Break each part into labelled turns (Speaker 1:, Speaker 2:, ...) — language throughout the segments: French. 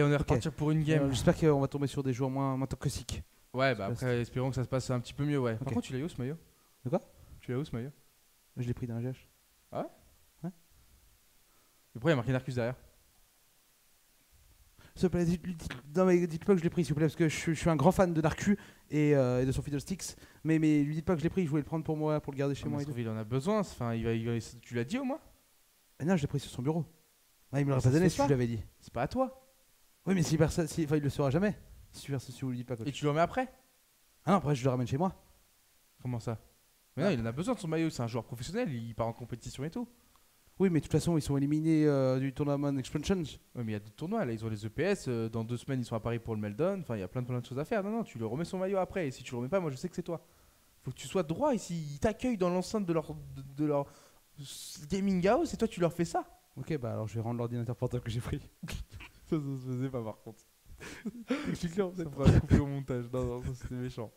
Speaker 1: On est reparti pour une game.
Speaker 2: Euh, J'espère qu'on va tomber sur des joueurs moins, moins toxiques.
Speaker 1: Ouais, bah après, espérons que ça se passe un petit peu mieux, ouais. Par
Speaker 2: Ok.
Speaker 1: contre, tu l'as eu où ce maillot?
Speaker 2: De quoi?
Speaker 1: Tu l'as où ce maillot?
Speaker 2: Je l'ai pris dans la GH.
Speaker 1: Et pourquoi il y a marqué Narcus derrière?
Speaker 2: S'il vous plaît, dites, dites- non, mais dites pas que je l'ai pris, s'il vous plaît, parce que je, suis- je suis un grand fan de Narcu et, euh, et de son Fiddlesticks. Mais, mais lui dites pas que je l'ai pris, je voulais le prendre pour moi, pour le garder chez
Speaker 1: Ah,
Speaker 2: moi.
Speaker 1: il en a besoin. Enfin, il va, il va- tu l'as dit au moins?
Speaker 2: Ah non, je l'ai pris sur son bureau. Ah, il me l'aurait
Speaker 1: Ça
Speaker 2: pas donné si je l'avais dit.
Speaker 1: C'est pas à toi.
Speaker 2: Oui, mais si personne, si, enfin, il le saura jamais. Si, si vous le dites pas, coach.
Speaker 1: Et tu le remets après?
Speaker 2: Ah non, après, je le ramène chez moi.
Speaker 1: Comment ça? Mais non, il en a besoin de son maillot. C'est un joueur professionnel. Il part en compétition et tout.
Speaker 2: Oui, mais de toute façon, ils sont éliminés euh, du tournament Expansions.
Speaker 1: Ouais, mais il y a d'autres tournois. Là, ils ont les EPS. euh, dans deux semaines, ils sont à Paris pour le Meldon. Enfin, il y a plein de, plein de choses à faire. Non, non, tu le remets son maillot après. Et si tu le remets pas, moi, je sais que c'est toi. Faut que tu sois droit ici. Ils t'accueillent dans l'enceinte de leur, de, de leur gaming house et toi, tu leur fais ça.
Speaker 2: Ok, bah alors je vais rendre l'ordinateur portable que j'ai pris.
Speaker 1: Ça, se faisait pas par contre. Explique-leur, ça fera couper au montage. Non, non, ça c'était méchant.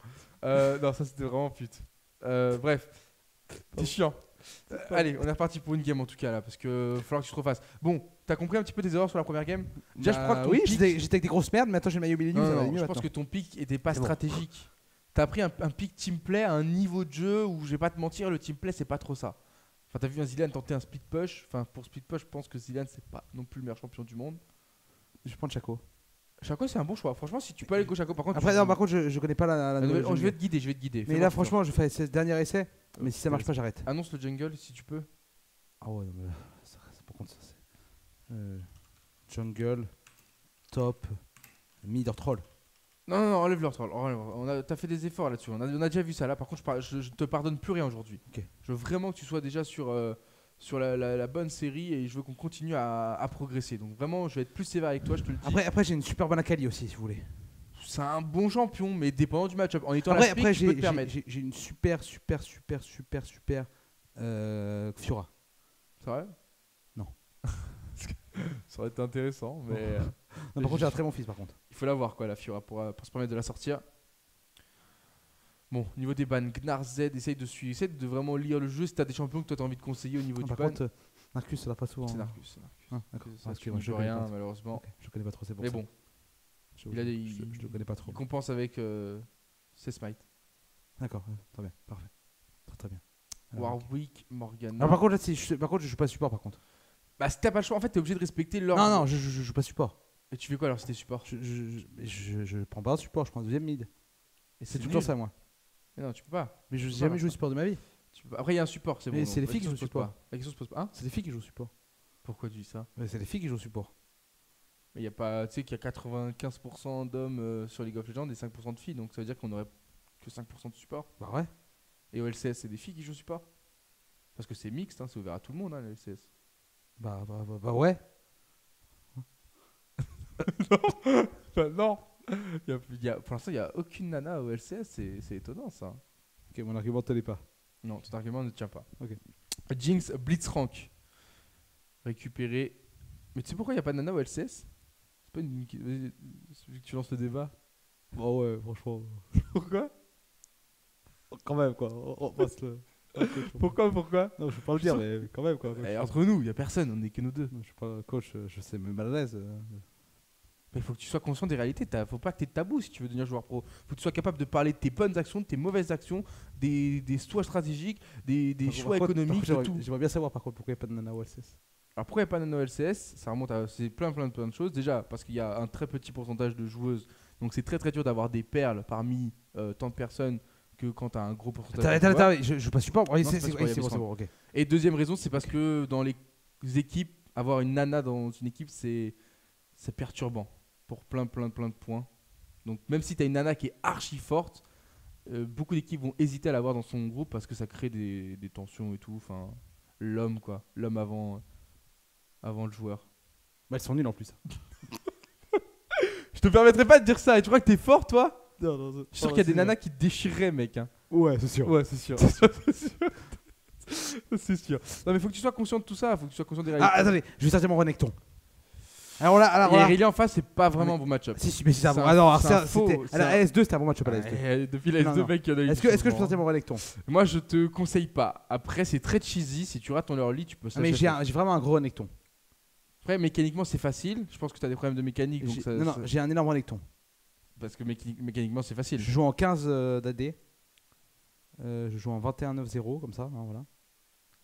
Speaker 1: Euh, non, ça c'était vraiment pute. Euh, bref, t'es chiant. Euh, allez, on est reparti pour une game en tout cas là, parce que va falloir que tu te refasses. Bon, t'as compris un petit peu tes erreurs sur la première game? Déjà, je crois que ton
Speaker 2: oui,
Speaker 1: pic-
Speaker 2: j'étais j'étais avec des grosses merdes, mais attends, j'ai le maillot
Speaker 1: Non,
Speaker 2: ça
Speaker 1: non,
Speaker 2: aller mieux
Speaker 1: je pense
Speaker 2: maintenant.
Speaker 1: que ton pic était pas
Speaker 2: C'est bon.
Speaker 1: stratégique. T'as pris un, un pic teamplay à un niveau de jeu où je vais pas te mentir, le teamplay c'est pas trop ça. Enfin, t'as vu un Zilan tenter un split push. Enfin, pour split push, je pense que Zilan c'est pas non plus le meilleur champion du monde.
Speaker 2: Je vais prendre Chaco.
Speaker 1: Chaco, c'est un bon choix. Franchement, si tu peux aller go Chaco, par contre.
Speaker 2: Après,
Speaker 1: tu
Speaker 2: non, par contre, je, je connais pas la, la
Speaker 1: La
Speaker 2: nouvelle
Speaker 1: nouvelle- je vais te guider, je vais te guider.
Speaker 2: Mais là, franchement, je fais ce dernier essai. Mais si ça marche pas, j'arrête.
Speaker 1: Annonce le jungle si tu peux.
Speaker 2: Ah ouais, non, mais là, ça, ça, par contre, ça c'est. euh, jungle, top, mid or troll.
Speaker 1: Non, non, non, enlève leur troll. enlève- On a, t'as fait des efforts là-dessus. On a, on a déjà vu ça. Là, par contre, je, par- je, je te pardonne plus rien aujourd'hui.
Speaker 2: Ok.
Speaker 1: Je veux vraiment que tu sois déjà sur, euh, sur la, la- la bonne série et je veux qu'on continue à, à progresser. Donc, vraiment, je vais être plus sévère avec toi, je te le dis.
Speaker 2: Après, après j'ai une super bonne Akali aussi, si vous voulez.
Speaker 1: c'est un bon champion, mais dépendant du match-up. En étant
Speaker 2: Après,
Speaker 1: la
Speaker 2: après j'ai une super, super, super, super, super euh, Fiora.
Speaker 1: C'est vrai?
Speaker 2: Non.
Speaker 1: ça aurait été intéressant, mais euh,
Speaker 2: Non, par contre, j'ai un très bon fils, par contre.
Speaker 1: il faut l'avoir, quoi, la Fiora, pour, euh, pour se permettre de la sortir. Bon, niveau des bans, Gnar Z, essaye de suivre, essaye de vraiment lire le jeu si t'as des champions que toi t'as envie de conseiller au niveau
Speaker 2: Non,
Speaker 1: du
Speaker 2: par
Speaker 1: ban.
Speaker 2: contre, euh, Narcus, ça l'a pas souvent.
Speaker 1: C'est
Speaker 2: hein.
Speaker 1: Narcus, c'est Narcus.
Speaker 2: Ah, d'accord. Ah, je connais
Speaker 1: rien,
Speaker 2: pas.
Speaker 1: malheureusement.
Speaker 2: Ok, je connais pas trop, c'est pour
Speaker 1: Mais
Speaker 2: ça.
Speaker 1: bon,
Speaker 2: Je,
Speaker 1: il a des-
Speaker 2: je, je le connais pas trop.
Speaker 1: il compense avec euh, ses smites.
Speaker 2: D'accord, ouais, très bien, parfait. Très très bien. Alors,
Speaker 1: Warwick, Morgan.
Speaker 2: Alors, par contre, là, je, par contre, je joue pas support, par contre.
Speaker 1: Bah, si t'as pas le choix, en fait, t'es obligé de respecter l'ordre.
Speaker 2: Non, non, je, je, je joue pas support.
Speaker 1: Et tu fais quoi alors si t'es support?
Speaker 2: Je, je, je, mais je, je prends pas un support, je prends un deuxième mid.
Speaker 1: Et
Speaker 2: C'est tout le temps ça, moi.
Speaker 1: Mais non, tu peux pas.
Speaker 2: Mais je n'ai jamais joué
Speaker 1: faire
Speaker 2: support de ma vie.
Speaker 1: Tu peux pas. Après, il y a un support, c'est bon.
Speaker 2: Mais c'est les filles qui jouent
Speaker 1: pose
Speaker 2: support.
Speaker 1: La question se pose pas. Hein
Speaker 2: C'est les filles qui jouent support.
Speaker 1: Pourquoi tu dis ça?
Speaker 2: Ouais, c'est les filles qui jouent support.
Speaker 1: Mais il y a pas. Tu sais qu'il y a 95% d'hommes euh, sur League of Legends et 5% de filles, donc ça veut dire qu'on aurait que 5% de support.
Speaker 2: Bah ouais.
Speaker 1: Et au LCS, c'est des filles qui jouent support? Parce que c'est mixte, hein, c'est ouvert à tout le monde, hein, le LCS.
Speaker 2: Bah, bah, bah, bah ouais.
Speaker 1: Bah, non y a- il y a- Pour l'instant, il n'y a aucune nana au LCS, c'est c'est étonnant ça.
Speaker 2: Ok, mon argument ne tenait pas.
Speaker 1: Non, ton argument ne tient pas.
Speaker 2: Ok.
Speaker 1: Jinx Blitzcrank. Récupéré. Mais tu sais pourquoi il n'y a pas de nana au LCS C'est pas une. vas-y, Vu que tu lances le débat.
Speaker 2: Bah ouais, franchement.
Speaker 1: Pourquoi?
Speaker 2: Quand même, quoi. On, passe le.
Speaker 1: Pourquoi Pourquoi?
Speaker 2: Non, je peux pas le dire, mais quand même, quoi.
Speaker 1: Eh, Entre nous, il n'y a personne, on n'est que nous deux.
Speaker 2: Je suis pas coach, je sais, mais mal à l'aise. euh.
Speaker 1: Mais il faut que tu sois conscient des réalités. Il faut pas que tu aies de tabou si tu veux devenir joueur pro. faut que tu sois capable de parler de tes bonnes actions, de tes mauvaises actions, des, des choix stratégiques, des, des choix
Speaker 2: contre-
Speaker 1: économiques,
Speaker 2: j'aimerais- bien savoir, par contre, pourquoi il n'y a pas de nana au LCS.
Speaker 1: Alors pourquoi il n'y a pas de nano LCS Ça remonte à c'est plein, plein, plein de choses. Déjà, parce qu'il y a un très petit pourcentage de joueuses. Donc c'est très très dur d'avoir des perles parmi euh, tant de personnes que quand tu as un gros pourcentage.
Speaker 2: Attends,
Speaker 1: de
Speaker 2: attends, je je joue pas. Oui, c'est
Speaker 1: il
Speaker 2: bon, bon.
Speaker 1: Et deuxième raison, c'est parce que dans les équipes, avoir une nana dans une équipe, c'est c'est perturbant pour plein, plein, plein de points. Donc même si tu as une nana qui est archi forte, euh, beaucoup d'équipes vont hésiter à l'avoir dans son groupe parce que ça crée des, des tensions et tout. Enfin, l'homme quoi, l'homme avant, avant le joueur.
Speaker 2: Bah, elles sont nulles en plus.
Speaker 1: Je te permettrai pas de dire ça. Et tu crois que t'es fort toi?
Speaker 2: Non, non,
Speaker 1: Je suis sûr qu'il y a des nanas qui te déchireraient, mec. hein.
Speaker 2: Ouais, c'est sûr.
Speaker 1: Ouais, c'est sûr. c'est sûr. C'est sûr. Non, mais faut que tu sois conscient de tout ça. Faut que tu sois conscient des réalités.
Speaker 2: Ah, attendez, je vais sortir mon Renekton. Alors là, alors
Speaker 1: Et. Irelia en face, c'est pas vraiment un bon match-up.
Speaker 2: Si, si, mais c'est un bon. Ah non, alors
Speaker 1: c'est un faux,
Speaker 2: c'était.
Speaker 1: c'est
Speaker 2: À la
Speaker 1: un-
Speaker 2: S2, c'était un bon match pas la S2.
Speaker 1: Ouais, depuis la
Speaker 2: Non,
Speaker 1: S2,
Speaker 2: non.
Speaker 1: mec, il y en a eu
Speaker 2: Est-ce que, est-ce que je peux
Speaker 1: souvent.
Speaker 2: sortir mon Renekton
Speaker 1: Moi, je te conseille pas. Après, c'est très cheesy. Si tu rates ton early, tu peux
Speaker 2: Ah, Mais j'ai un- j'ai vraiment un gros Renekton.
Speaker 1: Après, mécaniquement, c'est facile. Je pense que tu as des problèmes de mécanique. donc
Speaker 2: J'ai-
Speaker 1: ça-
Speaker 2: Non, non,
Speaker 1: ça-
Speaker 2: j'ai un énorme renekton.
Speaker 1: Parce que mécani- mécaniquement, c'est facile.
Speaker 2: Je joue en 15 euh, d'AD. Euh, je joue en 21-9-0, comme ça. hein, voilà.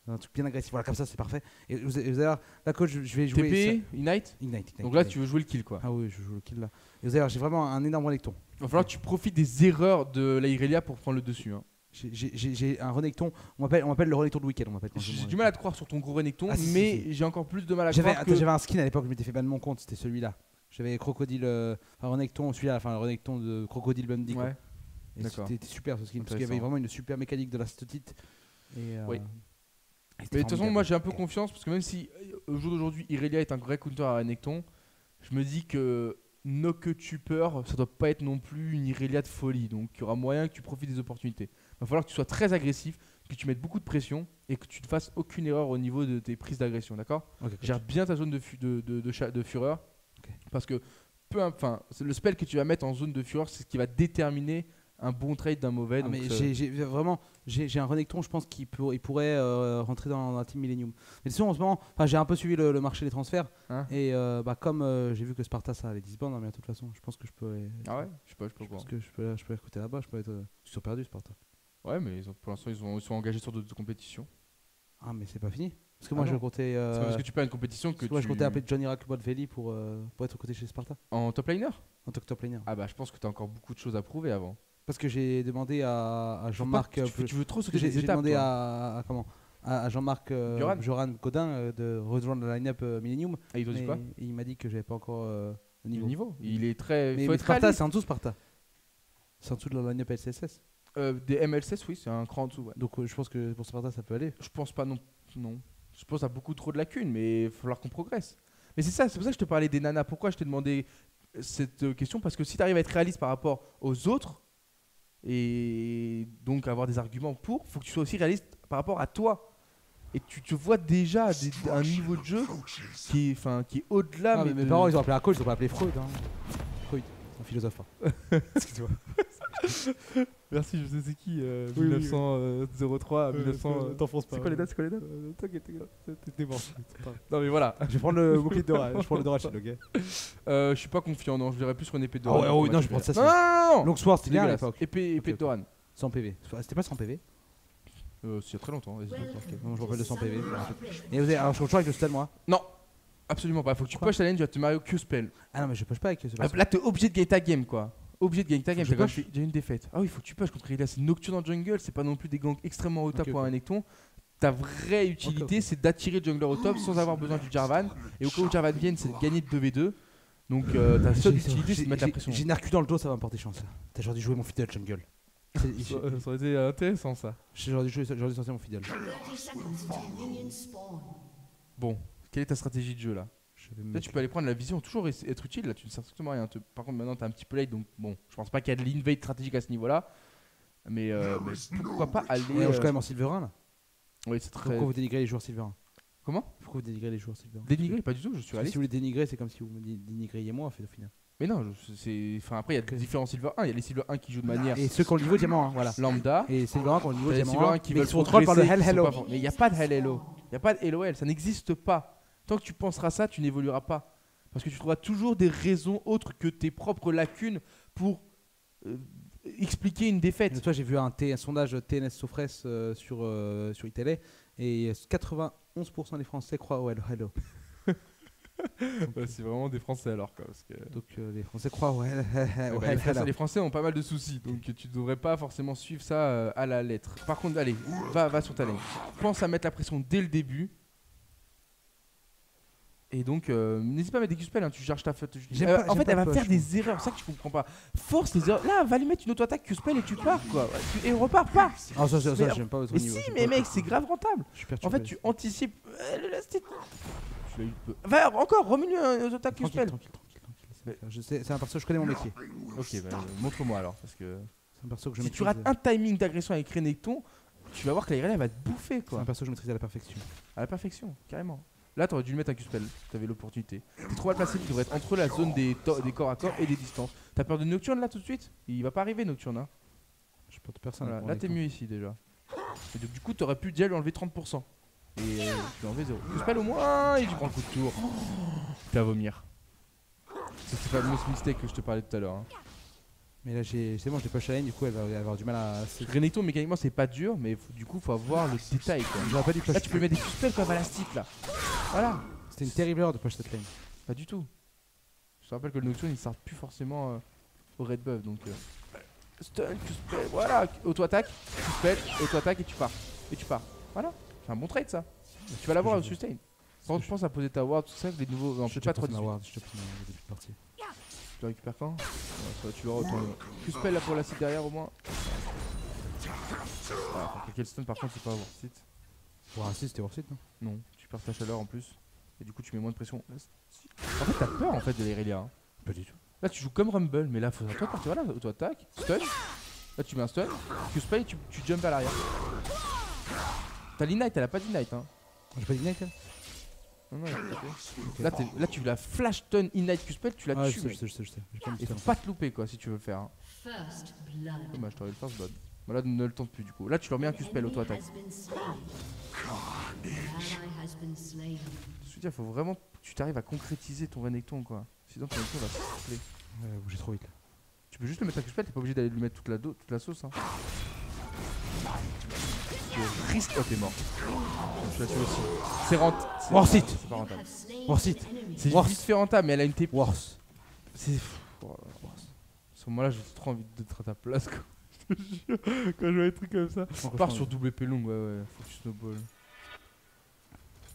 Speaker 2: Un truc bien agressif. Voilà, comme ça, c'est parfait. Et vous, allez voir, là, coach, je vais jouer.
Speaker 1: TP, Ignite.
Speaker 2: Ignite, Ignite,
Speaker 1: Donc là,
Speaker 2: Ignite.
Speaker 1: tu veux jouer le kill, quoi.
Speaker 2: Ah oui, je joue le kill là. Et vous allez voir, j'ai vraiment un énorme renekton.
Speaker 1: Il va falloir que tu profites des erreurs de la Irelia pour prendre le dessus. hein.
Speaker 2: J'ai- un renekton. On m'appelle on m'appelle le renekton de week-end.
Speaker 1: J'ai du mal à te croire sur ton gros Renekton,
Speaker 2: Ah, si,
Speaker 1: mais
Speaker 2: si.
Speaker 1: j'ai encore plus de mal à
Speaker 2: J'avais
Speaker 1: croire que...
Speaker 2: j'avais un skin à l'époque, je m'étais fait ban de mon compte, c'était celui-là. J'avais Crocodile, euh, enfin Renekton, celui-là, enfin le Renekton de Crocodile Bundy.
Speaker 1: Ouais.
Speaker 2: C'était super ce skin, parce qu'il y avait vraiment une super mécanique de la petite. Et, euh,
Speaker 1: Oui. Mais de toute façon, moi j'ai un peu confiance parce que même si euh, au jour d'aujourd'hui Irelia est un vrai counter à Renekton, je me dis que Knock Tupper, ça doit pas être non plus une Irelia de folie. Donc il y aura moyen que tu profites des opportunités. Il va falloir que tu sois très agressif, que tu mettes beaucoup de pression et que tu ne fasses aucune erreur au niveau de tes prises d'agression, d'accord?
Speaker 2: Ok, coach.
Speaker 1: Gère bien ta zone de, fu- de, de, de cha- de fureur. Parce que peu, enfin, le spell que tu vas mettre en zone de fureur, c'est ce qui va déterminer un bon trade d'un mauvais.
Speaker 2: Ah,
Speaker 1: donc
Speaker 2: mais
Speaker 1: ça-
Speaker 2: j'ai vraiment, j'ai un Renekton, je pense qu'il pour- il pourrait euh, rentrer dans la team Millennium. Mais sinon, en ce moment, j'ai un peu suivi le, le marché des transferts.
Speaker 1: Hein
Speaker 2: et euh, bah, comme euh, j'ai vu que Sparta ça allait disband, hein, mais de toute façon, je pense que je peux. les-
Speaker 1: Ah ouais? Je sais pas, je
Speaker 2: que je peux, je peux recruter là-bas. Je peux être. euh, Sparta.
Speaker 1: Ouais, mais ils ont- pour l'instant, ils, ont- ils sont engagés sur d'autres compétitions.
Speaker 2: Ah, mais c'est pas fini. Parce que
Speaker 1: Ah
Speaker 2: moi,
Speaker 1: non.
Speaker 2: je comptais. euh,
Speaker 1: parce que tu perds une compétition que
Speaker 2: moi,
Speaker 1: tu...
Speaker 2: je comptais appeler Johnny Rakubotveli pour, euh, pour être côté chez Sparta
Speaker 1: En top liner
Speaker 2: en que top laner.
Speaker 1: Ah bah je pense que t'as encore beaucoup de choses à prouver avant.
Speaker 2: Parce que j'ai demandé à, Jean-Marc.
Speaker 1: pas-
Speaker 2: euh,
Speaker 1: tu, tu veux trop sauter
Speaker 2: J'ai
Speaker 1: des
Speaker 2: j'ai
Speaker 1: étapes.
Speaker 2: demandé
Speaker 1: toi.
Speaker 2: à, à- comment à, à Jean-Marc euh,
Speaker 1: Joran.
Speaker 2: Joran Godin euh, de rejoindre la line-up Millennium.
Speaker 1: Ah, il dit quoi?
Speaker 2: il m'a dit que j'avais pas encore le
Speaker 1: Niveau.
Speaker 2: niveau.
Speaker 1: Il est très.
Speaker 2: Mais,
Speaker 1: faut
Speaker 2: mais
Speaker 1: être
Speaker 2: Sparta,
Speaker 1: réaliste.
Speaker 2: c'est en dessous Sparta. C'est en dessous de la line-up LCSS.
Speaker 1: Euh, des MLCS, oui, c'est un cran en dessous. ouais.
Speaker 2: Donc euh, je pense que pour Sparta, ça peut aller.
Speaker 1: Je pense pas non. Non. Je pense à beaucoup trop de lacunes, mais il va falloir qu'on progresse. Mais c'est ça, c'est pour ça que je te parlais des nanas. Pourquoi je t'ai demandé cette question? Parce que si tu arrives à être réaliste par rapport aux autres, et donc avoir des arguments pour, faut que tu sois aussi réaliste par rapport à toi. Et tu te vois déjà des- un niveau de jeu qui est, enfin, qui est au-delà.
Speaker 2: Ah,
Speaker 1: mais
Speaker 2: mais mes
Speaker 1: de-
Speaker 2: parents, ils ont appelé un coach, ils ont pas appelé Freud. hein. Freud, c'est un philosophe. hein. Excuse-moi.
Speaker 1: Merci, je sais c'est qui euh,
Speaker 2: Oui, oui,
Speaker 1: 1903 à 1900.
Speaker 2: T'enfonces
Speaker 1: C'est quoi les dates C'est quoi les dates
Speaker 2: T'inquiète, t'es mort.
Speaker 1: Non mais voilà.
Speaker 2: Je vais prendre le bouclier de Dora. Je prends le Dora.
Speaker 1: Euh, je suis pas confiant, non. Je dirais plus sur une épée de
Speaker 2: Ah
Speaker 1: Doran.
Speaker 2: ouais,
Speaker 1: pour
Speaker 2: oh, non, je prends ça,
Speaker 1: Non, non, non, non
Speaker 2: Long Sword,
Speaker 1: C'est
Speaker 2: c'était bien à l'époque.
Speaker 1: Épée, épée
Speaker 2: Ok,
Speaker 1: de Doran.
Speaker 2: 100 PV. C'était pas 100 PV
Speaker 1: Euh, c'est il y a très longtemps. vas-y.
Speaker 2: Ok, non, je rappelle de 100 PV. Et vous avez, alors je joue toujours avec le stun, moi?
Speaker 1: Non, absolument pas. Faut que tu
Speaker 2: Quoi
Speaker 1: push ta lane, tu vas te Mario Q-Spell.
Speaker 2: Ah non, mais je push pas avec ce
Speaker 1: Ah, Là, t'es obligé de gagner ta game, quoi. Obligé de gagner ta game.
Speaker 2: je
Speaker 1: déjà une défaite. Ah oui, faut que tu push contre Ilia. C'est Nocturne en jungle. C'est pas non plus des gangs extrêmement haut top
Speaker 2: Ok,
Speaker 1: pour un Necton. Ta vraie utilité, c'est d'attirer le jungler au top sans avoir besoin du Jarvan. Et au cas où Jarvan vienne, c'est de gagner de 2v2. Donc euh, ta seule
Speaker 2: J'ai-
Speaker 1: utilité, c'est de mettre la
Speaker 2: j'ai-
Speaker 1: pression.
Speaker 2: J'ai Narcu dans le dos, ça va me porter chance. T'as genre dû jouer mon fidèle jungle. J'ai-
Speaker 1: Ça aurait été intéressant ça.
Speaker 2: J'ai genre dû jouer, j'aurais dû sortir mon fidèle.
Speaker 1: Bon, quelle est ta stratégie de jeu là? Là, tu peux aller prendre la vision, toujours es- être utile. Là, tu ne sers strictement à rien. Te- Par contre, maintenant, tu as un petit peu late, donc bon, je pense pas qu'il y a de l'invade stratégique à ce niveau-là. Mais, euh, mais pourquoi pas aller.
Speaker 2: Ouais, on joue
Speaker 1: euh,
Speaker 2: quand même en Silverin là.
Speaker 1: Oui, c'est très.
Speaker 2: Pourquoi vous dénigrez les joueurs Silverin
Speaker 1: Comment?
Speaker 2: Pourquoi vous dénigrez les joueurs Silverin
Speaker 1: Dénigrer Pas du tout, je suis
Speaker 2: que Si vous les dénigrez, c'est comme si vous me dé- dénigriez moi, en fait, au final.
Speaker 1: Mais non, c'est. Enfin, après, il y a différents Silver 1. Il y a les Silver 1 qui jouent de manière
Speaker 2: Et ceux qui ont le niveau diamant, hein, voilà.
Speaker 1: lambda.
Speaker 2: Et Silverin qui ont le niveau
Speaker 1: T'as les
Speaker 2: diamant,
Speaker 1: Silver 1
Speaker 2: 1,
Speaker 1: qui
Speaker 2: mais
Speaker 1: veulent
Speaker 2: sont troll par le Hell Hello.
Speaker 1: pas Mais il n'y a pas de Hell Hello. Il n'y a pas de LOL. Ça n'existe pas. Tant que tu penseras ça, tu n'évolueras pas. Parce que tu trouveras toujours des raisons autres que tes propres lacunes pour euh, expliquer une défaite.
Speaker 2: Toi, j'ai vu un, T- un sondage TNS Sofres euh, sur, euh, sur ITL et 91% des Français croient au Hello Hello.
Speaker 1: Ouais, c'est vraiment des Français alors. Quoi, parce que...
Speaker 2: Donc euh, les Français croient au Hello
Speaker 1: Eh
Speaker 2: au
Speaker 1: ben, les, Français,
Speaker 2: Hello.
Speaker 1: les Français ont pas mal de soucis, donc tu devrais pas forcément suivre ça euh, à la lettre. Par contre, allez, va, va sur ta ligne. Pense à mettre la pression dès le début. Et donc, euh, n'hésite pas à mettre des Q-spells, hein, tu charges ta fête. Euh, en fait, elle va faire des erreurs, c'est ça que tu comprends pas. Force les erreurs. Là, va lui mettre une auto-attaque Q-spell et tu pars, quoi. Et on repart pas.
Speaker 2: Ah, ça, ça, ça,
Speaker 1: Mais-
Speaker 2: j'aime pas votre
Speaker 1: Mais
Speaker 2: niveau.
Speaker 1: si, mais
Speaker 2: pas.
Speaker 1: mec, c'est grave rentable. En fait, tu anticipes. euh. Tu l'as eu peu. Va encore, remets-lui un auto-attaque Q-spell.
Speaker 2: tranquille, tranquille, tranquille. c'est C'est un perso, je connais mon métier.
Speaker 1: Ok, bah, euh, montre-moi alors. Parce que
Speaker 2: C'est un perso que je
Speaker 1: si
Speaker 2: maîtrise.
Speaker 1: tu rates un timing d'agression avec Renekton, tu vas voir que la Irelia va te bouffer
Speaker 2: C'est
Speaker 1: quoi.
Speaker 2: un perso que je maîtrise à la perfection.
Speaker 1: À la perfection, carrément. Là, t'aurais dû lui mettre un Q-spell, t'avais l'opportunité. T'es trop mal placé, tu devrais être entre la zone des, des corps à corps et des distances. T'as peur de Nocturne là tout de suite? Il va pas arriver Nocturne. Hein.
Speaker 2: Je porte personne.
Speaker 1: Voilà, là, t'es mieux ici déjà. Et donc, du coup, t'aurais pu déjà lui enlever 30%. Et euh, tu lui en fais 0. Q-spell au moins et tu prends le coup de tour. Tu vas vomir. C'est ce fameux mistake que je te parlais tout à l'heure. Hein.
Speaker 2: Mais là, c'est bon, j'ai push la lane, du coup, elle va avoir du mal à.
Speaker 1: Renekton mécaniquement c'est pas dur, mais du coup faut avoir le détail quoi.
Speaker 2: Pas.
Speaker 1: Là tu peux mettre des Q-spells comme Balastic là. Voilà.
Speaker 2: C'était une terrible erreur de push cette lane.
Speaker 1: Pas du tout. Je te rappelle que le Nocturne il sert plus forcément euh, au red buff donc. euh, stun, Q-spell, voilà. Auto-attaque, Q-spell, auto-attaque et tu pars. Et tu pars. Voilà. C'est un bon trade ça. Tu vas l'avoir au sustain. Quand tu penses à poser ta ward, tout ça, les nouveaux. Non,
Speaker 2: Je
Speaker 1: pas trop de
Speaker 2: ward, je te prends ma- au début de partie.
Speaker 1: Tu récupères quand? Ouais, ça va, Tu l'auras autant. Q-spell là pour la site derrière au moins? Voilà, pour quel stun par contre c'est pas avoir site.
Speaker 2: Pour un 6, c'était worth it, non?
Speaker 1: Non, tu perds ta chaleur en plus. Et du coup, tu mets moins de pression. Là, En fait, t'as peur en fait de l'Irelia. Hein.
Speaker 2: Pas du tout.
Speaker 1: Là, tu joues comme Rumble, mais là, faut toi partir. Voilà, auto-attaque, stun. Là, tu mets un stun. Q-spell, tu, tu jump à l'arrière. T'as l'Ignite, elle a pas d'Ignite. Hein.
Speaker 2: J'ai pas d'ignite, elle
Speaker 1: Non, non, là, t'es- là, tu la flash stun Ignite Q-spell, tu la
Speaker 2: Ah, je
Speaker 1: tues.
Speaker 2: sais, je
Speaker 1: mec.
Speaker 2: sais, je sais, je sais. J'ai pas mis
Speaker 1: Et faut pas te louper quoi si tu veux le faire. Hein.
Speaker 3: First blood.
Speaker 1: Dommage, t'aurais le first blood. Bah là, ne le tente plus du coup. Là, tu leur mets un Q-spell auto-attaque. Je veux dire, faut vraiment que tu t'arrives à concrétiser ton Renekton quoi. Sinon, ton Renekton va souffler.
Speaker 2: Ouais, bougez trop vite là.
Speaker 1: Tu peux juste le mettre à Q-spell, t'es pas obligé d'aller lui mettre toute la, do- toute la sauce. Hein. Tu risques. Oh, t'es mort. Je la tue aussi. C'est rentable.
Speaker 2: Worth it.
Speaker 1: C'est pas rentable.
Speaker 2: Worth it.
Speaker 1: C'est
Speaker 2: Worth.
Speaker 1: vite fait rentable, mais elle a une TP.
Speaker 2: Worse.
Speaker 1: C'est. Oh. À ce moment-là, j'ai trop envie d'être à ta place quoi. Quand je vois des trucs comme ça. Pars sur double épée longue, ouais, ouais, faut que tu snowball.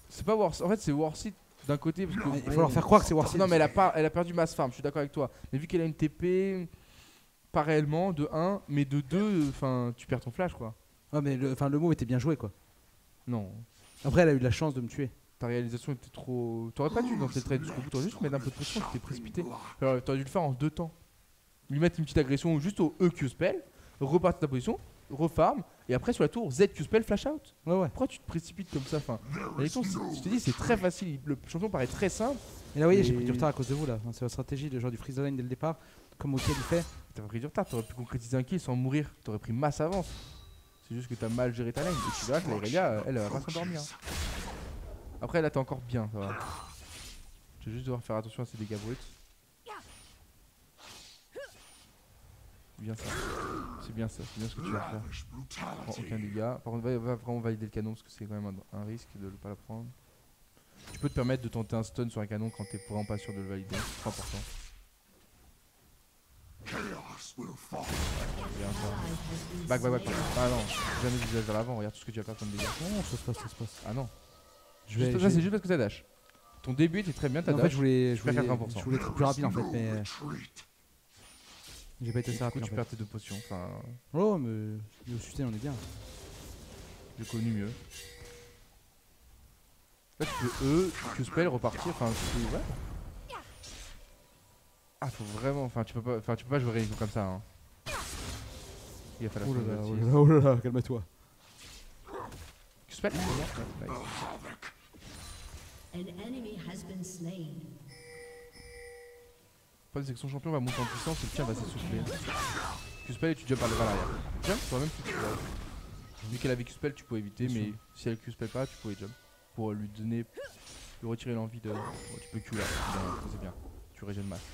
Speaker 1: C'est pas En fait, c'est it d'un côté parce que.
Speaker 2: Il faut leur faire croire que c'est it.
Speaker 1: Non, mais elle a, pas, elle a perdu mass farm, je suis d'accord avec toi. Mais vu qu'elle a une TP, pas réellement, de 1, mais de 2, enfin, tu perds ton flash quoi.
Speaker 2: Ouais, mais le, enfin, le mot était bien joué quoi.
Speaker 1: Non,
Speaker 2: Après, elle a eu de la chance de me tuer.
Speaker 1: ta réalisation était trop. T'aurais pas dû dans cette trade jusqu'au bout, t'aurais juste mettre un peu de pression, tu t'es précipité. T'aurais dû le faire en deux temps. Lui mettre une petite agression juste au EQ spell, repartir ta position, refarm, et après sur la tour ZQ spell flash out.
Speaker 2: Ouais, ouais.
Speaker 1: Pourquoi tu te précipites comme ça enfin, la c'est- Je te dis, c'est très facile. Le champion paraît très simple.
Speaker 2: Et là, vous voyez, j'ai pris du retard à cause de vous là. C'est votre stratégie, le genre du freeze line dès le départ. Comme auquel il fait.
Speaker 1: T'as pris du retard, t'aurais pu concrétiser un kill sans mourir. T'aurais pris masse avance. C'est juste que t'as mal géré ta lane. Et tu verras que l'Irelia, elle, elle va pas s'endormir. hein. Après, là, t'es encore bien, ça va. Tu vas juste devoir faire attention à ces dégâts bruts. Bien ça. C'est bien ça, c'est bien ce que tu vas faire. Prends aucun dégât. Par contre, va, va vraiment valider le canon parce que c'est quand même un, un risque de ne pas le prendre. Tu peux te permettre de tenter un stun sur un canon quand t'es vraiment pas sûr de le valider. C'est important. Regarde ça. Back, back, back. Ah non, jamais visage vers l'avant. Regarde tout ce que tu vas faire comme dégâts.
Speaker 2: Non, ça se passe, ça se passe.
Speaker 1: Ah non.
Speaker 2: Je
Speaker 1: Juste- ça, c'est juste parce que ça dash. Ton début était très bien, ta
Speaker 2: Non, en fait,
Speaker 1: dash.
Speaker 2: je voulais, je voulais,
Speaker 1: 80%.
Speaker 2: je voulais être plus rapide en fait, mais euh, j'ai pas été assez
Speaker 1: Du coup,
Speaker 2: rapide.
Speaker 1: tu
Speaker 2: en fait.
Speaker 1: perds tes deux potions. Enfin,
Speaker 2: Oh, mais au sustain, on est bien.
Speaker 1: j'ai connu mieux. Là, tu peux E, Q spell, repartir. Enfin, tu peux. Ouais. Ah, faut vraiment. Enfin, tu peux pas, enfin, tu peux pas jouer comme ça. Hein. Il a fallu
Speaker 2: Oh là là, oh
Speaker 1: de
Speaker 2: là là, oh là là, calme-toi.
Speaker 1: Q spell? Nice.
Speaker 3: An enemy has been slain.
Speaker 1: Problème, c'est que son champion va monter en puissance et le tien va s'essouffler. Q spell et tu jump par l'arrière. Jump, toi même si tu. Vu qu'elle avait Q spell, tu peux éviter, mais si elle Q spell pas, tu pouvais jump. Pour lui donner. lui retirer l'envie de. Bon, tu peux Q là, c'est bien. Tu régènes masse.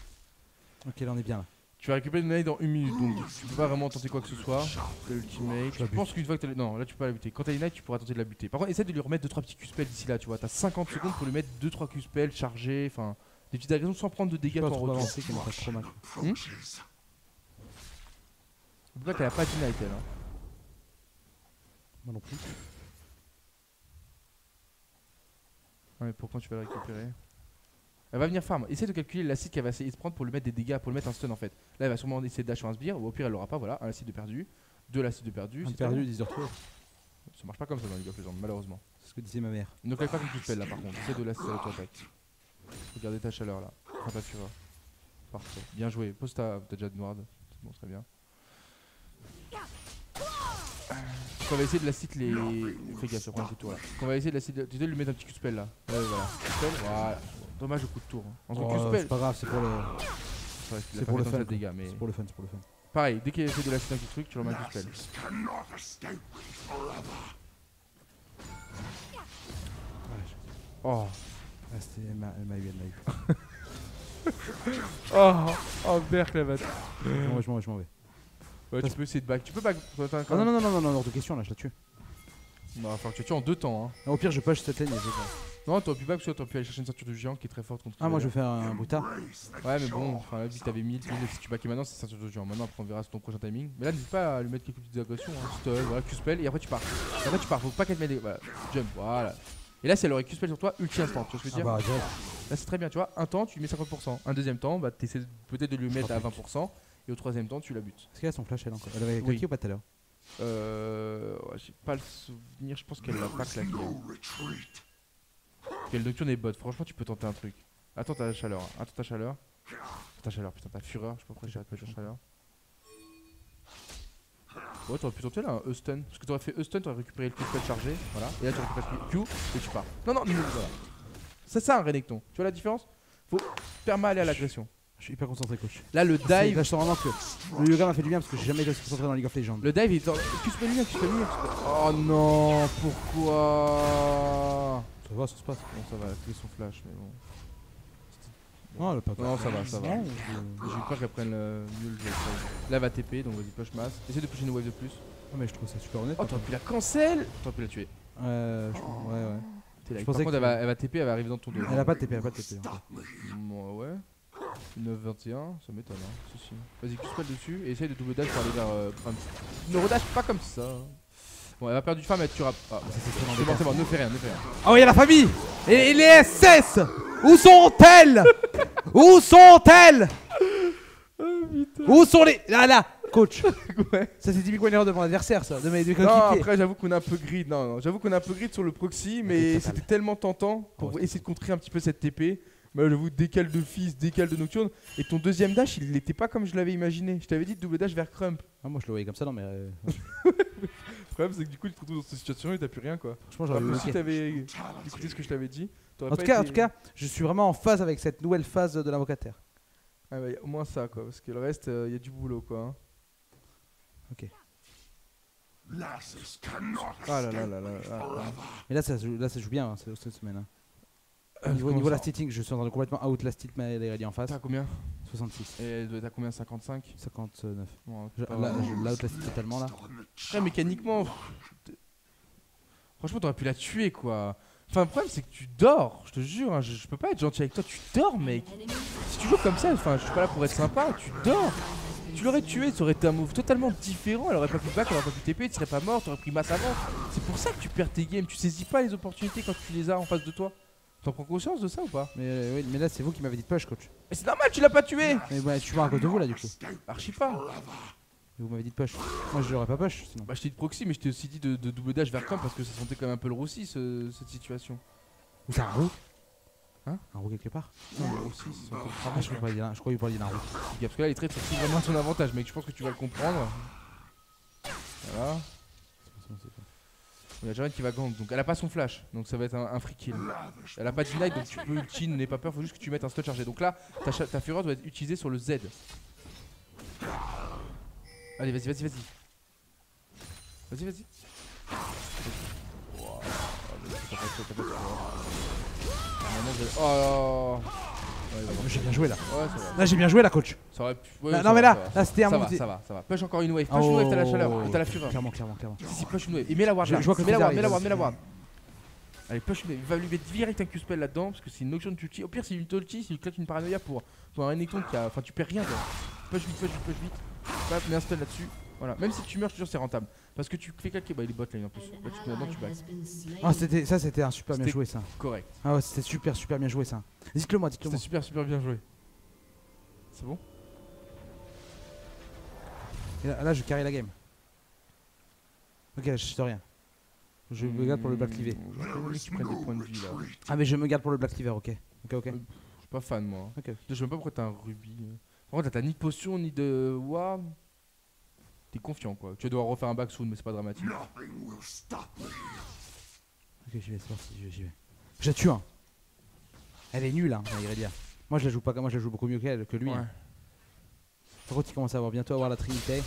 Speaker 2: Ok, là on est bien là.
Speaker 1: Tu vas récupérer une monnaie dans une minute, donc tu peux pas vraiment tenter quoi que ce soit. L'ultimate.
Speaker 2: Je
Speaker 1: pense qu'une fois que t'as. Non, là tu peux pas la buter. Quand t'as Ignite, tu pourras tenter de la buter. Par contre, essaie de lui remettre 2-3 petits Q-spells d'ici là, tu vois. T'as 50 secondes pour lui mettre 2-3 Q-spells chargés, enfin. Des petites agressions sans prendre de dégâts
Speaker 2: pas
Speaker 1: retour.
Speaker 2: avancé qu'elle me fasse trop mal.
Speaker 1: N'oublie pas qu'elle a pas d'Ignite elle. Hein.
Speaker 2: Moi non plus.
Speaker 1: Ouais, mais pourquoi tu vas la récupérer? Elle va venir farm. Essaye de calculer l'acide qu'elle va essayer de prendre pour lui mettre des dégâts, pour lui mettre un stun en fait. Là, elle va sûrement essayer de dash sur un sbire, ou au pire, elle l'aura pas. Voilà, un acide de perdu, deux l'acide de perdu.
Speaker 2: Un perdu,
Speaker 1: très
Speaker 2: 10 heures trop.
Speaker 1: bien. Ça marche pas comme ça dans League of Legends, malheureusement.
Speaker 2: C'est ce que disait ma mère.
Speaker 1: Ne claque pas comme tu spell là par contre, essaie de l'acide à l'auto-attaque. Regardez ta chaleur là, prends ta fureur. Parfait, bien joué. Pose ta. T'as déjà de noir, c'est bon, très bien. Donc on va essayer de l'acide les. Fais gaffe, ça prend un petit tour là. Donc on va essayer de l'acide. Tu dois lui mettre un petit Q-spell là. Ouais, voilà. Voilà. Dommage au coup de tour. hein.
Speaker 2: Oh,
Speaker 1: Q-spell.
Speaker 2: c'est pas grave, c'est pour le, c'est pour le fun.
Speaker 1: de dégâts, mais.
Speaker 2: c'est pour le fun, c'est pour le fun.
Speaker 1: Pareil, dès qu'il essaie de l'acide un petit truc, tu remets un Q-spell. Oh,
Speaker 2: Ah, c'était- elle m'a elle m'a eu, elle m'a eu.
Speaker 1: oh, oh, Berk la batte.
Speaker 2: Je m'en vais, je m'en vais, je m'en vais.
Speaker 1: Ouais, tu peux essayer de back. Tu peux back.
Speaker 2: Ah, non, non, non, non, non, hors de question là, je la tue.
Speaker 1: Non, il va falloir que tu tues en deux temps. Hein.
Speaker 2: Au pire, je push cette lane
Speaker 1: Non, t'aurais pu back parce que t'aurais pu aller chercher une ceinture de géant qui est très forte contre
Speaker 2: Ah, moi je vais faire un bruta.
Speaker 1: Ouais, mais bon, enfin là, que t'avais 1000, si tu backais maintenant, c'est ceinture de géant. Maintenant, après, on verra sur ton prochain timing. Mais là, n'hésite pas à lui mettre quelques petites agressions. Hein. Juste, euh, voilà, Q-spell et après tu pars. Et après, tu pars. Faut pas qu'elle te mette des. Voilà, jump, voilà. Et là, si elle aurait Q-spell sur toi, ulti instant. Tu vois ce que je veux
Speaker 2: Ah
Speaker 1: dire
Speaker 2: bah, direct.
Speaker 1: Là, c'est très bien, tu vois. Un temps, tu lui mets 50%. Un deuxième temps, bah, t'essaies peut-être de lui mettre à 20%. Et au troisième temps, tu la butes.
Speaker 2: Est-ce qu'elle a son flash elle encore? Elle avait
Speaker 1: Oui.
Speaker 2: claqué ou pas tout à l'heure?
Speaker 1: Euh. ouais, J'ai pas le souvenir, je pense qu'elle l'a pas claqué. Ok, le nocturne est bot. Franchement, tu peux tenter un truc. Attends ta chaleur. hein. Attends ta chaleur. Ta chaleur, putain, ta fureur. Je sais pas pourquoi j'arrête pas de chaleur. Ouais, t'aurais pu tenter là un E-stun. Parce que t'aurais fait E-stun, t'aurais récupéré le Q-spell chargé. Voilà. Et là, tu récupères le Q et tu pars. Non, non, non, voilà. C'est ça un Renekton. Tu vois la différence? Faut perma aller à l'agression.
Speaker 2: Je suis hyper concentré, coach.
Speaker 1: Là, le
Speaker 2: Là,
Speaker 1: dive.
Speaker 2: je sens vraiment que le yoga m'a fait du bien parce que j'ai jamais été aussi concentré dans League of Legends.
Speaker 1: Le dive, il est en. Q-spell mire, Q-spell mire. Oh non, pourquoi?
Speaker 2: Ça va, ça se passe.
Speaker 1: Bon, ça va, fait son flash, mais bon.
Speaker 2: Non, elle a pas
Speaker 1: Non, ça va, ça va. J'ai eu peur qu'elle prenne le mieux le jeu. Là, elle va TP, donc vas-y, push masse. Essaye de pusher une wave de plus.
Speaker 2: Ah, mais je trouve ça super honnête.
Speaker 1: Oh, t'aurais pu la cancel T'aurais pu la tuer.
Speaker 2: Euh, je... Ouais, ouais.
Speaker 1: T'es là.
Speaker 2: Je
Speaker 1: Par
Speaker 2: pensais
Speaker 1: contre,
Speaker 2: que-
Speaker 1: elle va, elle va TP, elle va arriver dans ton dos.
Speaker 2: Elle a pas de TP, elle a pas de TP.
Speaker 1: Moi, ouais. 9-21, ça m'étonne. Hein. Si, si. Vas-y, pousse dessus et essaye de double dash pour aller vers euh. Ne redash pas comme ça. Bon, elle va perdre du farm, elle tuera. Ah,
Speaker 2: c'est
Speaker 1: bon, c'est bon, ne fais rien, ne fais rien.
Speaker 2: Oh, il y a la famille Et, et les SS Où sont-elles? Où sont-elles? Où sont les. Là, là Coach
Speaker 1: Ouais.
Speaker 2: Ça, c'est typiquement une erreur de mon adversaire, ça. De mes deux
Speaker 1: Non, après, j'avoue qu'on a un peu grid. Non, non, j'avoue qu'on a un peu grid sur le proxy, mais c'était tellement tentant pour
Speaker 2: Oh,
Speaker 1: essayer de contrer un petit peu cette TP. Mais j'avoue, décale de fils, décale de nocturne. Et ton deuxième dash, il n'était pas comme je l'avais imaginé. Je t'avais dit double dash vers Crump.
Speaker 2: Ah, moi, je le voyais comme ça, non, mais. euh,
Speaker 1: problème, c'est que du coup, il te retrouve dans cette situation et t'as plus rien quoi.
Speaker 2: Franchement,
Speaker 1: Alors
Speaker 2: j'aurais
Speaker 1: que
Speaker 2: eu
Speaker 1: si
Speaker 2: ok.
Speaker 1: t'avais écouté ce que je t'avais dit, t'aurais
Speaker 2: En
Speaker 1: pas
Speaker 2: tout, cas, en
Speaker 1: été-
Speaker 2: tout cas, je suis vraiment en phase avec cette nouvelle phase de l'invocataire.
Speaker 1: Ah ouais, au moins ça quoi, parce que le reste, il y a du boulot quoi. hein. Ah là là là là là. là.
Speaker 2: Mais là, ça, se joue- là, ça joue bien hein, cette cette semaine. hein.
Speaker 1: Euh,
Speaker 2: Au niveau,
Speaker 1: comment
Speaker 2: niveau
Speaker 1: ça
Speaker 2: last hitting, je suis en train de complètement outlastit ma Lady en face.
Speaker 1: T'as combien?
Speaker 2: 66.
Speaker 1: Et elle doit être à combien? 55
Speaker 2: 59.
Speaker 1: Bon,
Speaker 2: Je,
Speaker 1: pas
Speaker 2: là, l'outlastit totalement là.
Speaker 1: Après, mécaniquement, franchement, t'aurais pu la tuer quoi. Enfin, le problème, c'est que tu dors, je te jure, hein, je, je peux pas être gentil avec toi, tu dors, mec. Si tu joues comme ça, enfin, je suis pas là pour être sympa, tu dors. Tu l'aurais tué, ça aurait été un move totalement différent. Elle aurait pas pu back, elle aurait pas pu TP, tu serais pas mort, tu aurais pris masse avant. C'est pour ça que tu perds tes games, tu saisis pas les opportunités quand tu les as en face de toi. T'en prends conscience de ça ou pas
Speaker 2: Mais, euh, oui, mais là, c'est vous qui m'avez dit de push, coach.
Speaker 1: Mais c'est normal, tu l'as pas tué
Speaker 2: Mais ouais, je suis pas à cause de vous là, du coup.
Speaker 1: Archi pas
Speaker 2: Vous m'avez dit de push. Moi, je l'aurais pas push sinon.
Speaker 1: Bah, je t'ai dit de proxy, mais je t'ai aussi dit de, de double dash vers camp parce que ça sentait quand même un peu le roussi ce- cette situation.
Speaker 2: Ou c'est un roux?
Speaker 1: Hein?
Speaker 2: Un roux quelque part?
Speaker 1: Non, le roussi, le
Speaker 2: Ah, je crois qu'il parlait d'un roux.
Speaker 1: Parce que là, les traits sont vraiment à ton avantage, mec. Je pense que tu vas le comprendre. Voilà.
Speaker 2: C'est bon, c'est bon.
Speaker 1: Il y a Jaren qui va gank, donc elle a pas son flash, donc ça va être un, un free kill. Elle a pas de deny, donc tu peux ulti, n'aie pas peur, faut juste que tu mettes un stun chargé. Donc là, ta, fureur doit être utilisée sur le Z. Allez, vas-y, vas-y, vas-y. Vas-y, vas-y. Vous allez- Oh va
Speaker 2: J'ai bien joué là.
Speaker 1: Ouais, ça va.
Speaker 2: Là, j'ai bien joué là, coach.
Speaker 1: Ça aurait pu. ouais,
Speaker 2: Là-
Speaker 1: ça
Speaker 2: non,
Speaker 1: va,
Speaker 2: mais
Speaker 1: ça
Speaker 2: là,
Speaker 1: va.
Speaker 2: là, c'était un
Speaker 1: Ça va, ça va, ça va. Push encore une wave. Push une wave, t'as la chaleur. Et t'as la fureur.
Speaker 2: Clairement, clairement, clairement.
Speaker 1: Si, si, push une wave. Et mets la ward
Speaker 2: Je-
Speaker 1: là.
Speaker 2: je vois que
Speaker 1: mets la ward, mets la ward, mets la ward. Allez, push une wave. Il va lui mettre direct un Q-spell là-dedans. Parce que c'est une nocturne ulti. Au pire, c'est une ulti. S'il claque une paranoïa pour, pour un Renekton qui a. Enfin, tu perds rien. Toi. Push vite, push vite, push vite. Hop, mets un spell là-dessus. Voilà. Même si tu meurs, je te jure, c'est rentable. Parce que tu fais claquer. Bah, il est bot lane en plus. Là, tu, maintenant, tu back.
Speaker 2: Ah, c'était, ça, c'était un super bien
Speaker 1: C'était-
Speaker 2: joué ça.
Speaker 1: Correct.
Speaker 2: Ah, ouais, c'était super, super bien joué ça. Dites-le moi, dites-le
Speaker 1: C'était
Speaker 2: moi.
Speaker 1: super, super bien joué. C'est bon?
Speaker 2: Et Là, là, je carry la game. Ok, je sais rien. Je me garde pour le black cleaver. Ah, mais je me garde pour le black cleaver, ok. Ok, ok.
Speaker 1: Je suis pas fan moi.
Speaker 2: Ok.
Speaker 1: Je sais même pas pourquoi t'as un rubis. euh. Par contre, t'as ni de potion ni de ward. T'es confiant quoi. Tu vas devoir refaire un back soon, mais c'est pas dramatique.
Speaker 2: Ok, j'y vais, c'est parti, j'y vais, j'y vais. Je la tue, hein. Elle est nulle, hein, dire. Moi, je la joue pas, moi, je la joue beaucoup mieux qu'elle, que lui.
Speaker 1: Ouais.
Speaker 2: hein. Par contre, il commence à avoir bientôt à avoir la Trinité.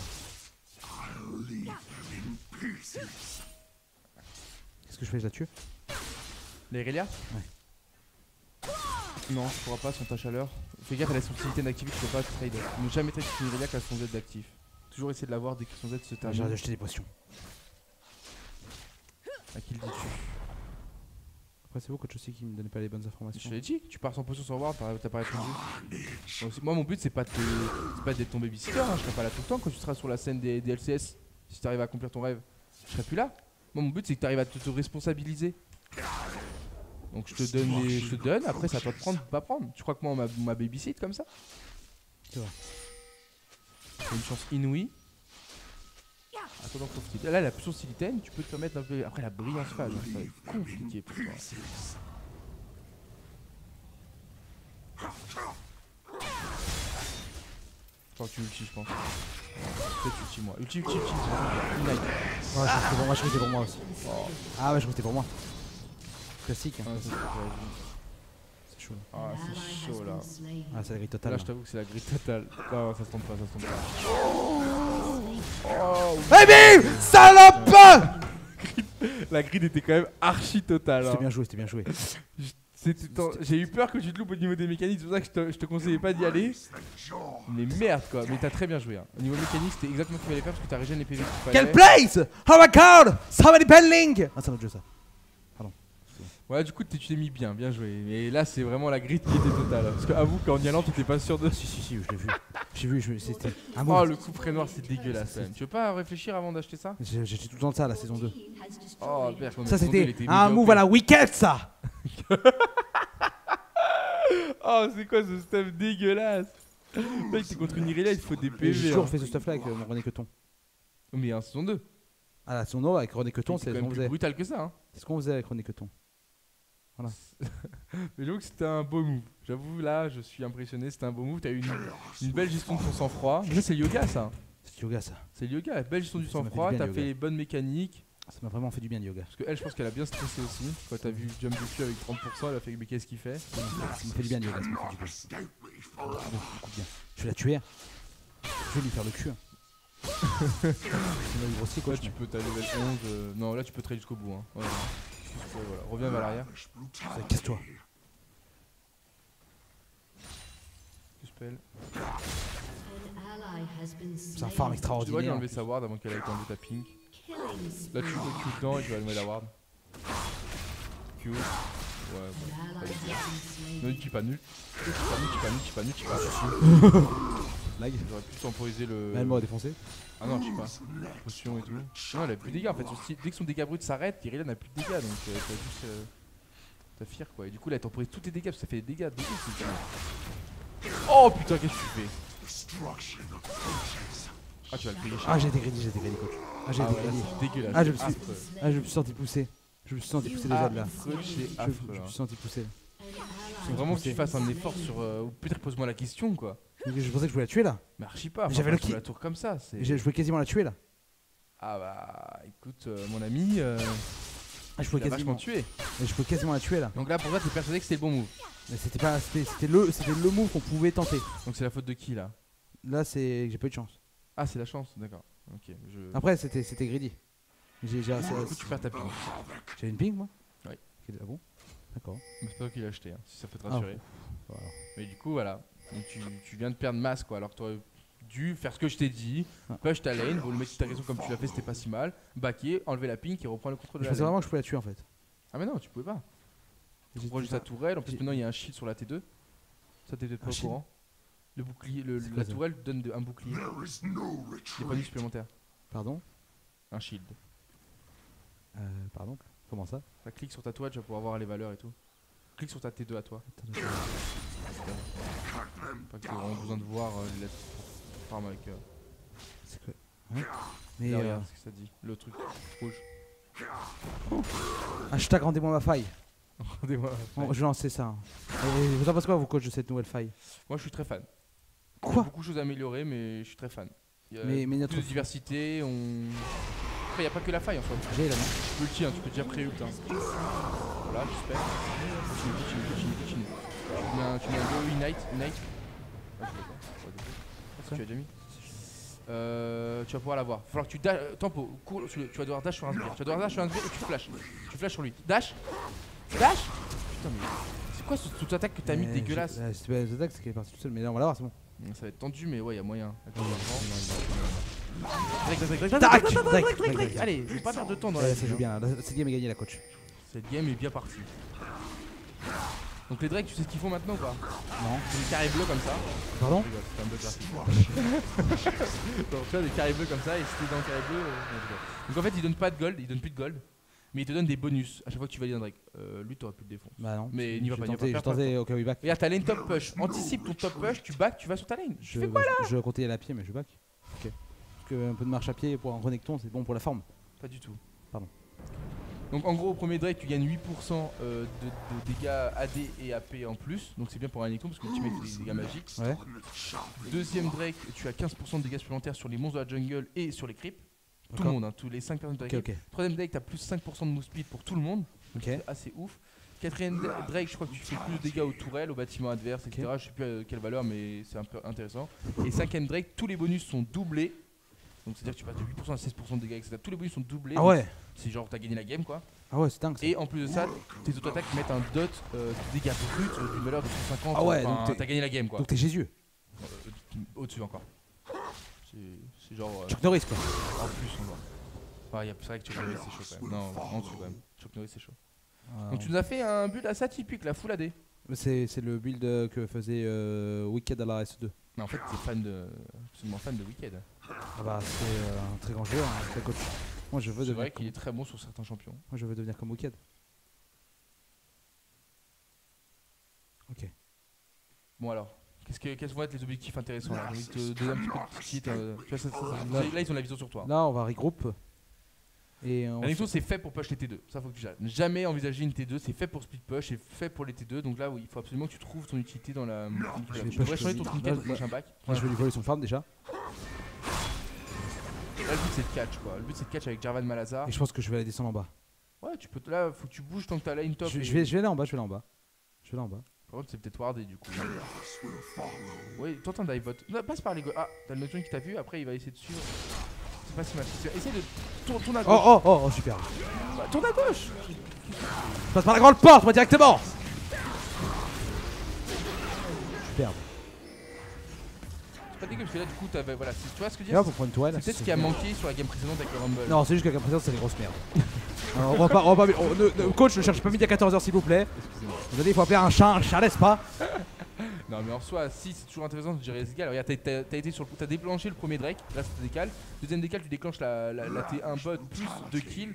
Speaker 2: Qu'est-ce que je fais Je la tue?
Speaker 1: Les Irelia Non, tu pourras pas sans ta chaleur. Fais gaffe, elle a son utilité d'activité, tu peux pas trade. Ne jamais trade une Irelia a son Z d'actif. Toujours essayer de l'avoir dès que son Z se
Speaker 2: J'ai
Speaker 1: termine.
Speaker 2: acheté des potions.
Speaker 1: À qui le dis-tu
Speaker 2: Après, c'est vous, coach aussi, qui me donnait pas les bonnes
Speaker 1: Je
Speaker 2: informations.
Speaker 1: te l'ai dit, tu pars sans potion sur Ward, t'as pas répondu. Moi, aussi- Moi, mon but, c'est pas, de te- pas d'être ton babysitter, hein. je serai pas là tout le temps quand tu seras sur la scène des, des LCS. Si tu arrives à accomplir ton rêve, je serai plus là. Moi, mon but, c'est que tu arrives à te, te responsabiliser. Donc, je te donne, les- je te donne, après, c'est à toi de prendre ou pas prendre. Tu crois que moi, on m'a- on m'a babysit comme ça?
Speaker 2: C'est vrai.
Speaker 1: Une chance inouïe. Attends, donc. Là, la puissance silitaine, tu peux te permettre un peu. Après, la brillance phase, hein, ça va être compliqué pour toi. Que tu ulti, je pense. Peut-être ulti, moi. Ulti, ulti, ulti. Unite.
Speaker 2: Ouais, je c'était pour moi, je c'était pour moi aussi. Ah ouais, je c'était pour moi. Classique, hein.
Speaker 1: Ah, ouais,
Speaker 2: chaud. là.
Speaker 1: Ah,
Speaker 3: ally
Speaker 1: c'est chaud là.
Speaker 2: Ah, c'est la grille
Speaker 1: Là,
Speaker 2: totale.
Speaker 1: je t'avoue que c'est la grille totale. Non, ça se tombe pas, ça se tombe pas. Oh,
Speaker 2: Eh bim Salope
Speaker 1: la grille était quand même archi totale.
Speaker 2: C'était
Speaker 1: hein.
Speaker 2: bien joué, c'était bien joué.
Speaker 1: J'ai eu peur que tu te loupes au niveau des mécaniques, c'est pour ça que je te, je te conseillais pas d'y aller. Mais merde quoi, mais t'as très bien joué. Hein. Au niveau mécanique, c'était exactement ce qu'il fallait faire parce que t'as régéné les PV fallait.
Speaker 2: place? Oh my god Somebody pending Ah, c'est un autre jeu ça.
Speaker 1: Ouais, du coup, tu t'es mis bien, bien joué. Mais là, c'est vraiment la grille qui était totale. Parce que avoue qu'en y allant, t'étais pas sûr de.
Speaker 2: Ah, si, si, si, je l'ai vu. J'ai vu, je- c'était un
Speaker 1: Oh, le coup près noir, c'est dégueulasse. Tu veux pas réfléchir avant d'acheter ça?
Speaker 2: J'ai- J'étais tout le temps de ça, la saison 2.
Speaker 3: Team has
Speaker 1: Oh, merde,
Speaker 2: Ça, c'était un move à la wicked, ça
Speaker 1: Oh, c'est quoi ce stuff dégueulasse? Mec, t'es contre une Irelia, il faut des PV.
Speaker 2: J'ai toujours
Speaker 1: hein.
Speaker 2: fait ce stuff là avec euh, mon René Queton.
Speaker 1: Mais en saison 2.
Speaker 2: Ah, la saison 2 avec René Queton,
Speaker 1: C'est
Speaker 2: ce qu'on
Speaker 1: plus
Speaker 2: faisait.
Speaker 1: brutal que ça. Hein.
Speaker 2: C'est ce qu'on faisait avec René Queton.
Speaker 1: Mais j'avoue que c'était un beau move. J'avoue, là, je suis impressionné. C'était un beau move. T'as eu une, une belle gestion de ton sang-froid. Ça, c'est le yoga, ça.
Speaker 2: C'est yoga, ça.
Speaker 1: C'est le yoga. Belle gestion du sang-froid. T'as fait les bonnes mécaniques.
Speaker 2: Ça m'a vraiment fait du bien, le yoga.
Speaker 1: Parce que elle, je pense qu'elle a bien stressé aussi. Quand t'as vu jump dessus avec 30%, elle a fait mais qu'est-ce qu'il fait?
Speaker 2: Ça m'a fait du bien, le yoga. Ça fait du bien. Je vais la tuer. Je vais lui faire le cul. Il va grossir quoi.
Speaker 1: Là, tu peux, t'as level 11. euh, Non, là, tu peux trade jusqu'au bout. Hein. Ouais, ouais. Voilà. Reviens vers l'arrière.
Speaker 2: Casse-toi.
Speaker 1: Spell.
Speaker 2: C'est un farm
Speaker 1: Tu dois lui
Speaker 2: extraordinaire.
Speaker 1: enlever sa ward avant qu'elle ait enlevé ta pink. Là, tu peux Q dedans et tu vas enlever la ward. Q. Ouais,
Speaker 3: been
Speaker 1: Ne dis pas nul. Tu pas nul, tu pas nul, tu pas nul, tu pas nul.
Speaker 2: Lag.
Speaker 1: J'aurais pu temporiser le.
Speaker 2: Elle m'aurait défoncé.
Speaker 1: Ah non, je sais pas. Potion et tout. Non, elle a plus de dégâts en fait. Dès que son dégât brut s'arrête, Irelia n'a plus de dégâts donc euh, t'as juste. Euh, t'as fier quoi. Et du coup, là, elle temporise tous tes dégâts parce que ça fait des dégâts de ouf. Oh putain, qu'est-ce que tu fais? Ah, tu vas le payer cher.
Speaker 2: Ah, j'ai été greedy, j'ai été greedy, coach. Ah, j'ai
Speaker 1: Ah
Speaker 2: été
Speaker 1: c'est dégueulasse.
Speaker 2: Ah, je me suis-. Ah, je me suis senti pousser. Je me suis senti pousser déjà de là. Je, me
Speaker 1: hein.
Speaker 2: suis senti pousser.
Speaker 1: Faut vraiment que tu fasses un effort sur. euh, ou Peut-être pose-moi la question quoi.
Speaker 2: Je pensais que je voulais la tuer là.
Speaker 1: Mais archi pas.
Speaker 2: J'avais le ki-
Speaker 1: la tour comme ça. c'est-
Speaker 2: Je je voulais quasiment la tuer là.
Speaker 1: Ah bah écoute, euh, mon ami, euh,
Speaker 2: Ah, je
Speaker 1: tu
Speaker 2: pouvais
Speaker 1: l'as vachement
Speaker 2: quasiment,
Speaker 1: tué.
Speaker 2: je pouvais quasiment la tuer là.
Speaker 1: Donc là, pour toi, t'es persuadé que c'était le bon move.
Speaker 2: Mais c'était pas, c'était c'était le, c'était le move qu'on pouvait tenter.
Speaker 1: Donc c'est la faute de qui là?
Speaker 2: Là, c'est, j'ai pas eu de chance.
Speaker 1: Ah, c'est la chance, d'accord. Ok, je.
Speaker 2: Après, c'était, c'était greedy. J'ai, j'ai,
Speaker 1: Du coup, tu perds ta ping.
Speaker 2: j'ai une ping moi?
Speaker 1: Oui.
Speaker 2: Ah bon? D'accord.
Speaker 1: Mais c'est pas toi qui l'as acheté, hein, si ça peut te
Speaker 2: Ah,
Speaker 1: rassurer.
Speaker 2: Voilà.
Speaker 1: Mais du coup, voilà. Donc tu, tu viens de perdre masse quoi. Alors que t'aurais dû faire ce que je t'ai dit. Push ta lane, vous le mettre ta raison comme tu l'as fait, c'était pas si mal. Backer, enlever la ping et reprendre le contrôle de
Speaker 2: Je
Speaker 1: la
Speaker 2: pensais
Speaker 1: lane.
Speaker 2: vraiment que je pouvais la tuer en fait.
Speaker 1: Ah, mais non, tu pouvais pas. Tu prends juste la tourelle. En plus, maintenant il y a un shield sur la T2. Ça, t'es peut-être pas
Speaker 2: Un
Speaker 1: au
Speaker 2: shield
Speaker 1: courant. Le bouclier, le-
Speaker 2: C'est quoi
Speaker 1: la
Speaker 2: ça
Speaker 1: tourelle donne de- un bouclier. Des bonus supplémentaires.
Speaker 2: Pardon?
Speaker 1: Un shield.
Speaker 2: euh, Pardon? Comment ça?
Speaker 1: Ça clique sur ta toile, tu vas pouvoir voir les valeurs et tout. Clique sur ta T2 à toi. Pas que vraiment besoin de voir euh, les lettres farm avec. Euh,
Speaker 2: C'est quoi? Hein? Mais
Speaker 1: là,
Speaker 2: euh,
Speaker 1: regarde ce que ça dit. Le truc rouge.
Speaker 2: hashtag rendez-moi ma faille.
Speaker 1: Rendez-moi.
Speaker 2: Bon, je vais lancer ça. hein. Et vous en pensez quoi vous coach de cette nouvelle faille?
Speaker 1: Moi, je suis très fan. Il y a
Speaker 2: Quoi
Speaker 1: beaucoup de choses à améliorer, mais je suis très fan. Il y a
Speaker 2: Mais- mais notre-
Speaker 1: de diversité. On. Après, il n'y a pas que la faille en soi.
Speaker 2: J'ai la main.
Speaker 1: Tu peux ulti, hein, tu peux déjà pré-ult. Hein. Voilà, j'espère. Continue, continue, continue, continue. Tu mets un, tu mets un go Ignite, Ignite. Ah, je l'ai pas. Ah, tu l'as déjà mis. Euh, tu vas pouvoir l'avoir. Faut falloir que tu dash. euh, tempo, le- tu vas devoir dash sur un sbire. Tu vas devoir dash sur un sbire et tu flashes. Tu flashes sur lui. Dash Dash Putain, mais c'est quoi ce toute attaque que t'as mis
Speaker 2: Euh,
Speaker 1: dégueulasse
Speaker 2: euh, C'est pas les attaques, c'est qu'elle est partie tout seul. Mais là, on va l'avoir, c'est bon.
Speaker 1: Ça va être tendu, mais ouais, y a moyen. Allez, je vais pas perdre de temps dans la
Speaker 2: ça
Speaker 1: vie,
Speaker 2: joue
Speaker 1: hein.
Speaker 2: bien. Cette game est gagnée, la coach.
Speaker 1: Cette game est bien partie. Donc les Drake, tu sais ce qu'ils font maintenant ou pas?
Speaker 2: Non.
Speaker 1: C'est des carrés bleus comme ça.
Speaker 2: Pardon?
Speaker 1: Donc tu vois des carrés bleus comme ça et si t'es dans le carré bleu. euh. Donc en fait ils donnent pas de gold, ils donnent plus de gold. Mais ils te donnent des bonus à chaque fois que tu valides un Drake. Euh, lui t'aurais pu le défoncer.
Speaker 2: Bah non.
Speaker 1: Mais n'y va pas, n'y va pas,
Speaker 2: Je tentais au cas où il back.
Speaker 1: Regarde, t'as lane top push. Anticipe ton top push, tu back, tu vas sur ta lane.
Speaker 2: Je
Speaker 1: Tu fais quoi là?
Speaker 2: Je comptais à pied, mais je back. Ok. Parce que un peu de marche à pied pour un renekton, c'est bon pour la forme.
Speaker 1: Pas du tout.
Speaker 2: Pardon.
Speaker 1: Donc en gros au premier Drake tu gagnes 8% euh, de, de dégâts AD et AP en plus. Donc c'est bien pour un Electron parce que tu mets des dégâts magiques.
Speaker 2: Ouais.
Speaker 1: Deuxième Drake tu as 15% de dégâts supplémentaires sur les monstres de la jungle et sur les creeps. Tout le monde, hein, tous les 5 personnes de la
Speaker 2: Ok,
Speaker 1: creep.
Speaker 2: ok.
Speaker 1: Troisième Drake t'as plus 5% de move speed pour tout le monde. C'est assez ouf. Quatrième Dra- Drake, je crois que tu fais plus de dégâts aux tourelles, aux bâtiments adverses, etc. Je sais plus euh, quelle valeur, mais c'est un peu intéressant. Et cinquième Drake, tous les bonus sont doublés. Donc c'est-à-dire que tu passes de 8% à 16% de dégâts, etc. Tous les bonus sont doublés.
Speaker 2: Ah ouais.
Speaker 1: C'est genre t'as gagné la game quoi.
Speaker 2: Ah ouais, c'est dingue. ça.
Speaker 1: Et en plus de ça, tes auto-attaques mettent un dot euh, de dégâts bruts euh, d'une valeur de 150.
Speaker 2: Ah ouais,
Speaker 1: enfin,
Speaker 2: donc
Speaker 1: t'as gagné la game quoi.
Speaker 2: Donc t'es Jésus.
Speaker 1: Euh, Au-dessus encore. C'est genre. euh,
Speaker 2: Chuck Norris quoi.
Speaker 1: en plus on voit. A- c'est vrai que Chuck Norris c'est chaud quand même. Non, en dessous quand même. Chuck Norris c'est chaud.
Speaker 2: Ah,
Speaker 1: Donc tu nous as fait un build assez typique, la full AD.
Speaker 2: C'est le build que faisait euh, Wicked à la S2.
Speaker 1: Mais en fait, t'es fan de. absolument fan de Wicked.
Speaker 2: Ah bah c'est euh, un très grand joueur, hein, très coach. Moi je veux
Speaker 1: C'est
Speaker 2: devenir
Speaker 1: vrai
Speaker 2: comme...
Speaker 1: qu'il est très bon sur certains champions.
Speaker 2: Moi je veux devenir comme Wicked. Ok.
Speaker 1: Bon alors, qu'est-ce que, quels vont être les objectifs intéressants là? J'ai envie de te donner un petit peu de euh, tu vois, ça- ça- ça- là, ils ont la vision sur toi.
Speaker 2: Là on va regroupe. Et on
Speaker 1: La Nexo c'est fait pour push les T2, ça faut que tu. Jamais envisager une T2, c'est fait pour split push, c'est fait pour les T2, donc là oui, il faut absolument que tu trouves ton utilité dans la.
Speaker 2: Je vais
Speaker 1: Tu
Speaker 2: push
Speaker 1: devrais changer ton trinket
Speaker 2: Là,
Speaker 1: au prochain bac.
Speaker 2: Moi je vais lui voler son farm déjà.
Speaker 1: Là le but c'est de catch quoi, le but c'est de catch avec Jarvan Malazar.
Speaker 2: Et je pense que je vais aller descendre en bas.
Speaker 1: Ouais, tu peux. Là, faut que tu bouges tant que t'as lane top.
Speaker 2: Je,
Speaker 1: et-
Speaker 2: je vais, je vais aller en bas, je vais aller en bas. Je vais aller en bas.
Speaker 1: Par contre, c'est peut-être wardé du coup. Oui, tente un dive bot. Non, passe par les go. Ah, t'as le Nocturne qui t'a vu, après il va essayer de suivre. C'est pas si mal. Essaye de tourne à
Speaker 2: Oh
Speaker 1: gauche.
Speaker 2: oh oh, oh super.
Speaker 1: Bah, tourne à gauche
Speaker 2: Passe par la grande porte moi directement Superbe.
Speaker 1: C'est pas dégueu parce que là, du coup, t'avais. Voilà, c'est- tu vois ce que je veux dire
Speaker 2: tourelle.
Speaker 1: C'est peut-être ce qui a manqué sur la game précédente avec le Rumble.
Speaker 2: Non, c'est juste que la précédente c'est des grosses merdes. Alors, on va pas, on va pas, on- ne- ne- coach, ne cherche pas midi à 14h s'il vous plaît.
Speaker 1: Excusez-moi.
Speaker 2: Vous allez, il faut appeler un chat, un chat, n'est-ce pas
Speaker 1: Non, mais en soi, si c'est toujours intéressant de gérer ce gars. Regarde, t'as- t'as t'as été sur le. T'as déclenché le premier Drake, là ça te décale. Deuxième décale, tu déclenches la, la, la T1 bot plus 2 kills.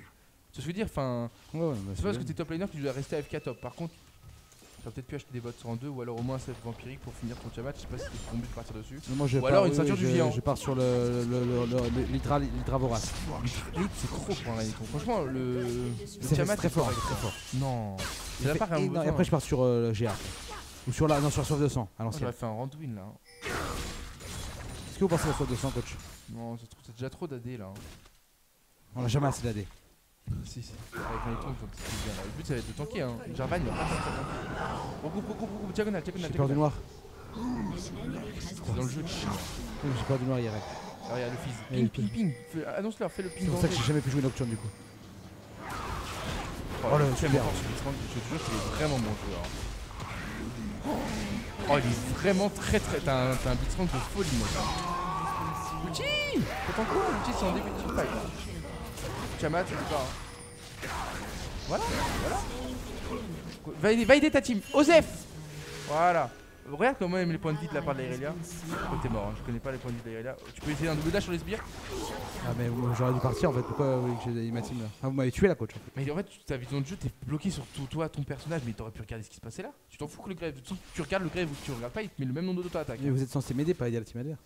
Speaker 1: Tu vois ce que je veux dire Enfin,
Speaker 2: Ouais, ouais,
Speaker 1: c'est pas parce que t'es top laner que tu dois rester AFK top. Par contre, t'aurais peut-être pu acheter des bots en 2 ou alors au moins un set vampirique pour finir ton Tiamat. Je sais pas si c'est ton but de partir dessus.
Speaker 2: Moi,
Speaker 1: Ou alors une ceinture
Speaker 2: oui,
Speaker 1: du géant.
Speaker 2: Je pars sur le, le, le, le- le- l'hydra, vorace.
Speaker 1: C'est trop pour un. Franchement, le. Tiamat,
Speaker 2: très fort.
Speaker 1: Non.
Speaker 2: Et après, je pars sur euh, le GA. Ou sur la, non, sur la Soif 200, à
Speaker 1: Moi,
Speaker 2: l'ancienne.
Speaker 1: J'aurais fait un Randuin là. hein.
Speaker 2: Est-ce que vous pensez à la Soif 200, coach?
Speaker 1: Non, c'est déjà trop d'AD là. hein.
Speaker 2: On a jamais assez d'AD.
Speaker 1: Si, si. Avec c'est bien. là. Le but, ça va être de tanker. Hein. Jarvan, il va pas tanker. Regroupe, regroupe, regroupe. Diagonale, diagonale.
Speaker 2: J'ai peur du noir.
Speaker 1: C'est dans le jeu de chien.
Speaker 2: Oui, J'ai peur du noir IRL.
Speaker 1: Ah, regarde le fizz.
Speaker 2: Et
Speaker 1: Ping, ping, ping. Annonce-leur, fais le ping
Speaker 2: C'est pour ça que j'ai jamais pu jouer Nocturne du coup.
Speaker 1: Oh,
Speaker 2: le
Speaker 1: le
Speaker 2: super.
Speaker 1: Je te jure qu'il est vraiment bon joueur. Oh, il est vraiment très très. T'as un, un blitzcrank de folie, moi. Uchi T'entends quoi Uchi, c'est en début de c'est pas. hein. Voilà, voilà. Va aider, va aider ta team. Osef Voilà. Regarde comment aime les points de vie de la part de l'Irelia. Oh, t'es mort, hein. je connais pas les points de vie de l'Irelia. Tu peux essayer un double dash sur les sbires
Speaker 2: Ah, mais j'aurais dû partir en fait. Pourquoi vous voulez que ma team là Ah, vous m'avez tué la coach.
Speaker 1: Mais en fait, tu- ta vision de jeu, t'es bloqué sur tout, toi, ton personnage, mais t'aurais pu regarder ce qui se passait là. Tu t'en fous que le grève. Tu tu regardes le grève ou tu regardes pas, il te met le même nombre d'auto-attaque.
Speaker 2: Mais vous êtes censé m'aider, pas aider la team adverse.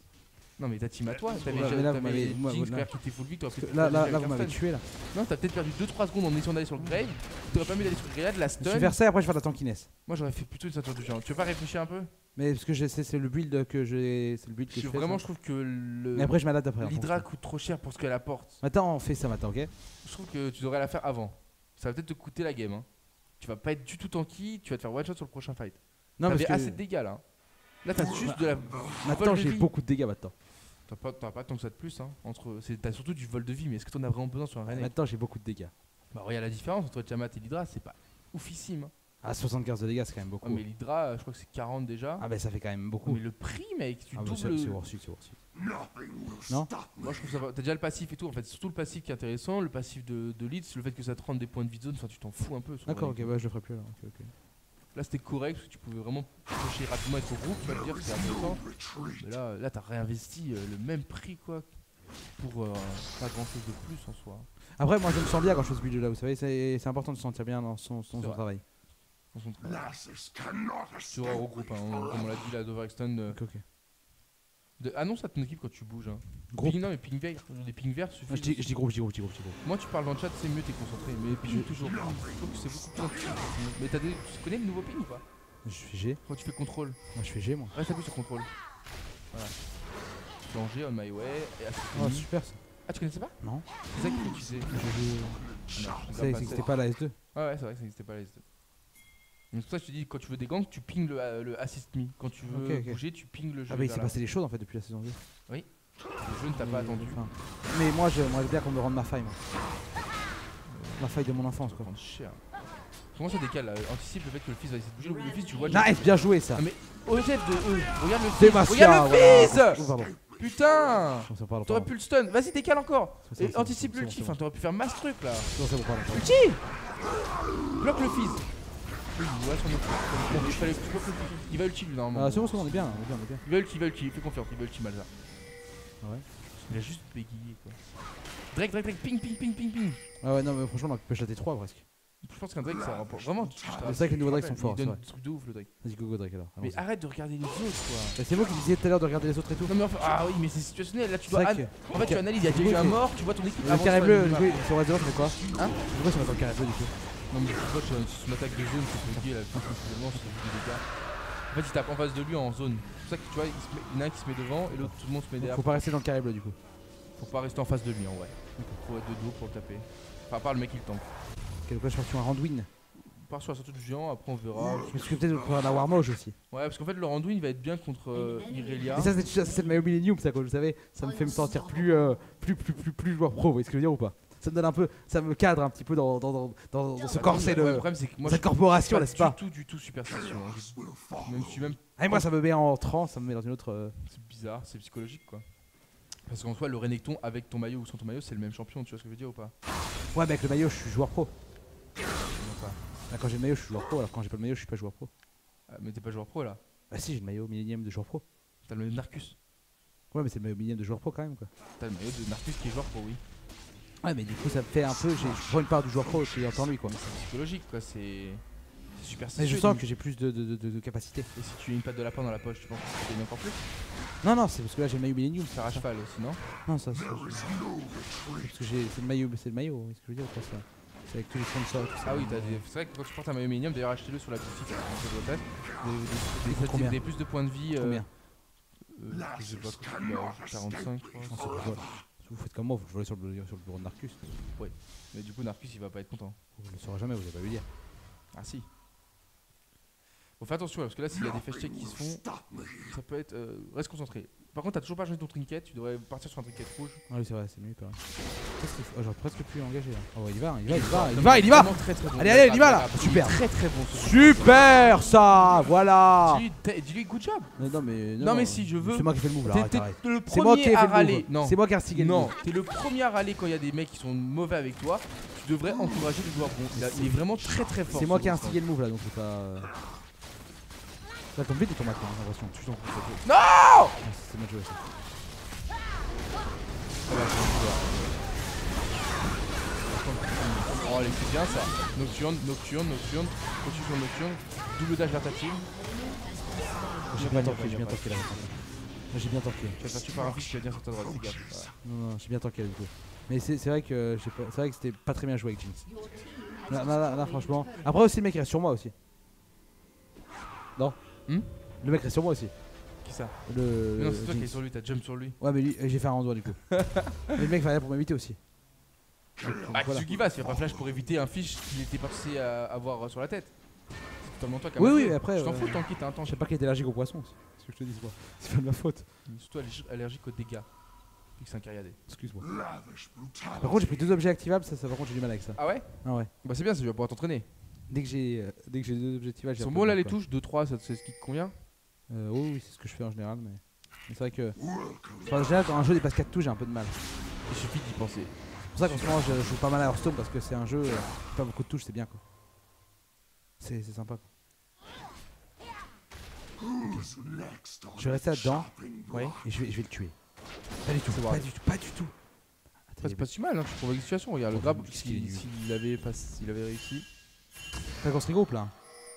Speaker 1: Non, mais ta team à toi, t'avais déjà
Speaker 2: mais là,
Speaker 1: t'avais Jinx, Claire qui était full
Speaker 2: que là, là, là, vous m'avez
Speaker 1: stun.
Speaker 2: tué là.
Speaker 1: Non, t'as peut-être perdu 2-3 secondes en essayant d'aller sur le grave. T'aurais pas mieux d'aller sur le de la
Speaker 2: Je vais
Speaker 1: stun.
Speaker 2: faire ça et après je vais faire de la tankiness.
Speaker 1: Moi, j'aurais fait plutôt une ceinture du géant. Tu veux pas réfléchir un peu?
Speaker 2: Mais parce que c'est le build que j'ai. C'est le build que je fais.
Speaker 1: Vraiment, je trouve que le.
Speaker 2: Mais après je m'adapte après.
Speaker 1: L'Hydra coûte trop cher pour ce qu'elle apporte.
Speaker 2: Maintenant on fait ça maintenant, ok?
Speaker 1: Je trouve que tu devrais la faire avant. Ça va peut-être te coûter la game. Hein. Tu vas pas être du tout tanky, tu vas te faire one shot sur le prochain fight.
Speaker 2: Non, parce
Speaker 1: T'avais
Speaker 2: que
Speaker 1: assez de dégâts là. Là, t'as juste de la.
Speaker 2: maintenant
Speaker 1: de
Speaker 2: j'ai beaucoup de dégâts maintenant.
Speaker 1: T'as pas, t'as pas tant que ça de plus. Hein. Entre, c'est- t'as surtout du vol de vie, mais est-ce que t'en as vraiment besoin sur un Renekton
Speaker 2: Maintenant j'ai beaucoup de dégâts.
Speaker 1: Bah, regarde la différence entre Tiamat et l'Hydra, c'est pas oufissime. hein.
Speaker 2: Ah, 75 de dégâts, c'est quand même beaucoup.
Speaker 1: Ah, mais l'Hydra, euh, je crois que c'est 40 déjà.
Speaker 2: Ah, bah ça fait quand même beaucoup.
Speaker 1: mais le prix, mec, tu
Speaker 2: Ah, bah,
Speaker 1: doubles.
Speaker 2: c'est c'est worth it, c'est worth it. Non?
Speaker 1: Moi, je trouve ça va. T'as déjà le passif et tout. En fait, c'est surtout le passif qui est intéressant. Le passif de, de lead, c'est le fait que ça te rende des points de vie de zone. Enfin, tu t'en fous un peu. sur
Speaker 2: D'accord, ok, bah je le ferai plus alors. ok, ok.
Speaker 1: Là, c'était correct parce que tu pouvais vraiment piocher rapidement être au groupe. Tu vas te dire que c'est intéressant. Mais là, là t'as réinvesti euh, le même prix, quoi. Pour euh, pas grand chose de plus en soi.
Speaker 2: Après, moi je me sens bien quand je fais ce build là, vous savez, c'est important de se sentir bien dans son, travail.
Speaker 1: Dans son travail. Auras au groupe, hein, on- comme on l'a dit là, d'Overextend. euh. De- annonce à ton équipe quand tu bouges. Hein.
Speaker 2: Groupe.
Speaker 1: Ping, non, mais ping vert. Des ping verts suffit.
Speaker 2: Ah, je, dis, je dis groupe, je dis groupe, je dis groupe, je dis groupe.
Speaker 1: Moi, tu parles dans le chat, c'est mieux, t'es concentré. Mais ping toujours. Je trouve que c'est beaucoup plus. Mais t'as des... tu connais le nouveau ping ou pas?
Speaker 2: Je fais G,
Speaker 1: Quand tu fais contrôle.
Speaker 2: moi je fais G moi.
Speaker 1: Reste appuyé sur contrôle. Voilà. Danger, on my way. Et
Speaker 2: Oh
Speaker 1: enemy.
Speaker 2: super ça.
Speaker 1: Ah, tu connaissais pas?
Speaker 2: Non.
Speaker 1: C'est ça qu'il faut utiliser.
Speaker 2: Je
Speaker 1: Ah, non,
Speaker 2: Ça
Speaker 1: regarde pas,
Speaker 2: pas la S2.
Speaker 1: Ouais, ouais, c'est vrai que ça n'existait pas la S2. Donc, C'est pour ça que je te dis, quand tu veux des gangs, tu ping le, euh, le assist me. Quand tu veux bouger, tu ping le jeu.
Speaker 2: Ah bah il s'est passé des choses en fait depuis la saison 2.
Speaker 1: Le jeu ne t'a pas attendu.
Speaker 2: enfin, Mais moi j'aimerais bien qu'on me rende ma faille moi. Ma faille de mon enfance quoi.
Speaker 1: cher. Comment ça décale là Anticipe le fait que le fils va essayer de bouger. Le fils, tu vois.
Speaker 2: Nice, bien joué ça.
Speaker 1: Mais OZ de eux. Regarde le fils.
Speaker 2: Démassia,
Speaker 1: Regarde le
Speaker 2: voilà.
Speaker 1: fils
Speaker 2: Oh, pardon.
Speaker 1: Putain T'aurais pu le stun. Vas-y, décale encore. Et anticipe
Speaker 2: bon,
Speaker 1: l'ulti.
Speaker 2: bon.
Speaker 1: Enfin, t'aurais pu faire masse truc là.
Speaker 2: Non, c'est bon, pardon, pardon.
Speaker 1: Ulti Bloque le fils. Ouais, son il fallait. Il va ulti lui normalement.
Speaker 2: Ah, c'est bon, c'est bon, on est bien, on est bien, on est bien.
Speaker 1: Il va ulti, il va ulti. Fais confiance, il va ulti Malza.
Speaker 2: Ouais.
Speaker 1: Il a juste bégayé quoi. Drake, Drake, Drake, ping, ping, ping, ping, ping.
Speaker 2: Ah ouais, non, mais franchement, on a pêché la T3 presque.
Speaker 1: Je pense qu'un Drake ça rapporte vraiment. tu-
Speaker 2: C'est vrai que les nouveaux Drakes sont forts,
Speaker 1: Il
Speaker 2: c'est
Speaker 1: donne des trucs de ouf le Drake.
Speaker 2: Vas-y, go, go, Drake alors.
Speaker 1: Mais arrête de regarder les autres quoi.
Speaker 2: C'est vous qui disiez tout à l'heure de regarder les autres et tout.
Speaker 1: Non mais enfin, ah oui mais c'est situationnel là tu dois. En fait tu analyses, il y a déjà eu un mort, tu vois ton équipe
Speaker 2: Le carré bleu, du coup, sur Resident, ça fait quoi
Speaker 1: Hein?
Speaker 2: Pourquoi ça va dans le carré bleu du coup?
Speaker 1: Non mais tu vois tu as son attaque de zone c'est compliqué là, tout simplement c'est juste des dégâts. En fait il tape en face de lui en zone. C'est pour ça que tu vois, il, se met- il y en a un qui se met devant et l'autre tout le monde se met derrière.
Speaker 2: Faut pas rester dans le carré bleu du coup.
Speaker 1: Faut pas rester en face de lui en vrai. Faut être de dos pour le taper. Enfin à part le mec qui le tank.
Speaker 2: Quel quoi, je pense que tu as un Randuin.
Speaker 1: Part sur la sortie du géant, après on verra.
Speaker 2: Je me suis peut-être pour un Warmoge aussi.
Speaker 1: Ouais parce qu'en fait le Randuin va être bien contre euh, Irelia.
Speaker 2: Mais ça, c'est ça, me donne un peu, ça me cadre un petit peu dans, dans, dans, dans, dans ce corset
Speaker 1: Ouais, le
Speaker 2: de.
Speaker 1: problème c'est que moi
Speaker 2: cette
Speaker 1: je suis
Speaker 2: corporation,
Speaker 1: pas
Speaker 2: n'est-ce
Speaker 1: du
Speaker 2: pas
Speaker 1: tout du tout superstition. hein. Je- Même si même
Speaker 2: Ah, et moi, ça me met en transe, ça me met dans une autre. euh,
Speaker 1: C'est bizarre, c'est psychologique quoi. Parce qu'en soi, le Renekton avec ton maillot ou sans ton maillot, c'est le même champion, tu vois ce que je veux dire ou pas?
Speaker 2: Ouais, mais avec le maillot, je suis joueur pro.
Speaker 1: Comment ça?
Speaker 2: Là, quand j'ai le maillot, je suis joueur pro, alors quand j'ai pas le maillot, je suis pas joueur pro.
Speaker 1: Ah, Mais t'es pas joueur pro là,
Speaker 2: Bah, si, j'ai le maillot Millennium de joueur pro.
Speaker 1: t'as le maillot de Narcus?
Speaker 2: Ouais, mais c'est le maillot Millennium de joueur pro quand même, quoi.
Speaker 1: T'as le maillot de Narcus qui est joueur pro, oui.
Speaker 2: Ouais, mais du coup, ça me fait un peu. Je prends une part du joueur pro est en lui, quoi.
Speaker 1: C'est psychologique quoi, c'est. C'est super
Speaker 2: Mais je sens que j'ai plus de, de, de, capacité.
Speaker 1: Et si tu as une patte de lapin dans la poche, tu penses que tu gagnes encore plus?
Speaker 2: Non, non, c'est parce que là, j'ai le maillot Millennium.
Speaker 1: Faire à cheval aussi, non?
Speaker 2: Non, ça, c'est parce que j'ai c'est le maillot, c'est le maillot, c'est ce que je veux dire, pas ça C'est avec tous les sponsors tout ça.
Speaker 1: Ah oui, t'as des... c'est vrai que quand tu portes un maillot minimum, d'ailleurs achetez-le sur la boutique, ça doit être. Des, plus de points de vie. euh,
Speaker 2: Combien
Speaker 1: euh, je sais pas, trop, bah, 45 je crois.
Speaker 2: Si vous faites comme moi, vous le volez sur le, sur le bureau de Narcus.
Speaker 1: Mais du coup, Narcus il va pas être content.
Speaker 2: Vous le saurez jamais, vous allez pas lui dire.
Speaker 1: Ah si. Faut faire attention là, parce que là, s'il y a des flash checks qui se font, ça peut être. euh, reste concentré. Par contre, t'as toujours pas changé ton trinket, tu devrais partir sur un trinket rouge.
Speaker 2: Ah oui, c'est vrai, c'est mieux, quand même. Qu'est-ce qu'il faut? Oh, J'aurais presque pu engager là. Oh, ouais, il va, il va, il va, il va, il y va
Speaker 1: Vraiment très, très bon.
Speaker 2: Allez, allez, il y va, là.
Speaker 1: Il est
Speaker 2: Super.
Speaker 1: Très très bon ce
Speaker 2: Super ça Voilà
Speaker 1: Dis-lui- t'as- Dis-lui good job.
Speaker 2: Mais non, mais.
Speaker 1: Non, mais si, je veux-
Speaker 2: C'est moi qui fais le move là,
Speaker 1: T'es
Speaker 2: arrête,
Speaker 1: t'es
Speaker 2: arrête.
Speaker 1: le
Speaker 2: C'est moi qui
Speaker 1: premier
Speaker 2: ai
Speaker 1: à
Speaker 2: le
Speaker 1: râler.
Speaker 2: move.
Speaker 1: Non.
Speaker 2: C'est moi qui ai instigé le
Speaker 1: Non,
Speaker 2: move.
Speaker 1: t'es le premier à râler quand il y a des mecs qui sont mauvais avec toi. Tu devrais encourager les joueurs bons. Il, a- il est vraiment très très fort.
Speaker 2: C'est moi
Speaker 1: ce
Speaker 2: qui ai instigé le move là, donc c'est pas. Ça tombe vite de ton matin, j'ai l'impression. Tu t'en fous.
Speaker 1: Non
Speaker 2: Ah, C'est mal joué ça.
Speaker 1: Oh, allez, c'est bien ça. Nocturne, nocturne, nocturne. Sur nocturne. Double dash vers ta team.
Speaker 2: J'ai bien tanké, j'ai bien tanké là. J'ai bien tanké.
Speaker 1: Tu vas faire tuer par un fils qui va bien sur ta droite, fais gaffe.
Speaker 2: Non, non, j'ai bien tanké du coup. Mais c'est c'est vrai que j'ai pas- c'est vrai que c'était pas très bien joué avec Jinx. Là, là, là, là, franchement. Après aussi le mec il reste sur moi aussi. Non.
Speaker 1: Hmm
Speaker 2: le mec reste sur moi aussi.
Speaker 1: Qui ça
Speaker 2: Le.
Speaker 1: Mais non, c'est toi qui es sur lui, t'as jump sur lui.
Speaker 2: Ouais mais lui, j'ai fait un rendu du coup. Mais le mec va rien pour m'éviter aussi. Donc,
Speaker 1: Ah,
Speaker 2: voilà.
Speaker 1: Kitsugi va, s'il n'y a pas flash pour éviter un fiche qu'il était pas censé euh, avoir euh, sur la tête. C'est totalement toi qui
Speaker 2: Oui, oui, après,
Speaker 1: Je t'en
Speaker 2: euh,
Speaker 1: fous tant qu'il t'a un temps.
Speaker 2: Je sais pas qu'il est allergique aux poissons. C'est ce que je te dis, c'est pas, c'est pas de ma faute.
Speaker 1: Surtout allergi- allergique aux dégâts. Que c'est un cariadé.
Speaker 2: Excuse-moi. Par contre, j'ai pris deux objets activables, ça, ça par contre, j'ai du mal avec ça.
Speaker 1: Ah ouais
Speaker 2: Ah ouais.
Speaker 1: Bah c'est bien, ça, tu vas pouvoir t'entraîner.
Speaker 2: Dès que j'ai euh, dès que j'ai deux objectifs,
Speaker 1: Ils
Speaker 2: j'ai
Speaker 1: sont
Speaker 2: un peu
Speaker 1: bons là les touches 2-3, ça- c'est ce qui te convient?
Speaker 2: Euh, oui, oui, c'est ce que je fais en général, mais, mais c'est vrai que. Enfin, en général, quand un jeu dépasse 4 touches, j'ai un peu de mal.
Speaker 1: Il suffit d'y penser.
Speaker 2: C'est pour ça qu'en ce moment, je joue pas mal à Hearthstone parce que c'est un jeu, euh, pas beaucoup de touches, c'est bien quoi. C'est c'est sympa quoi. Je vais rester là-dedans.
Speaker 1: Ouais.
Speaker 2: Et je vais, je vais le tuer. Pas du tout, pas
Speaker 1: vrai.
Speaker 2: du tout, pas du tout.
Speaker 1: C'est pas si mal, hein, tu trouves la situation. Regarde, le
Speaker 2: Oh,
Speaker 1: grab, s'il avait, pas- s'il avait réussi.
Speaker 2: T'as construit groupe là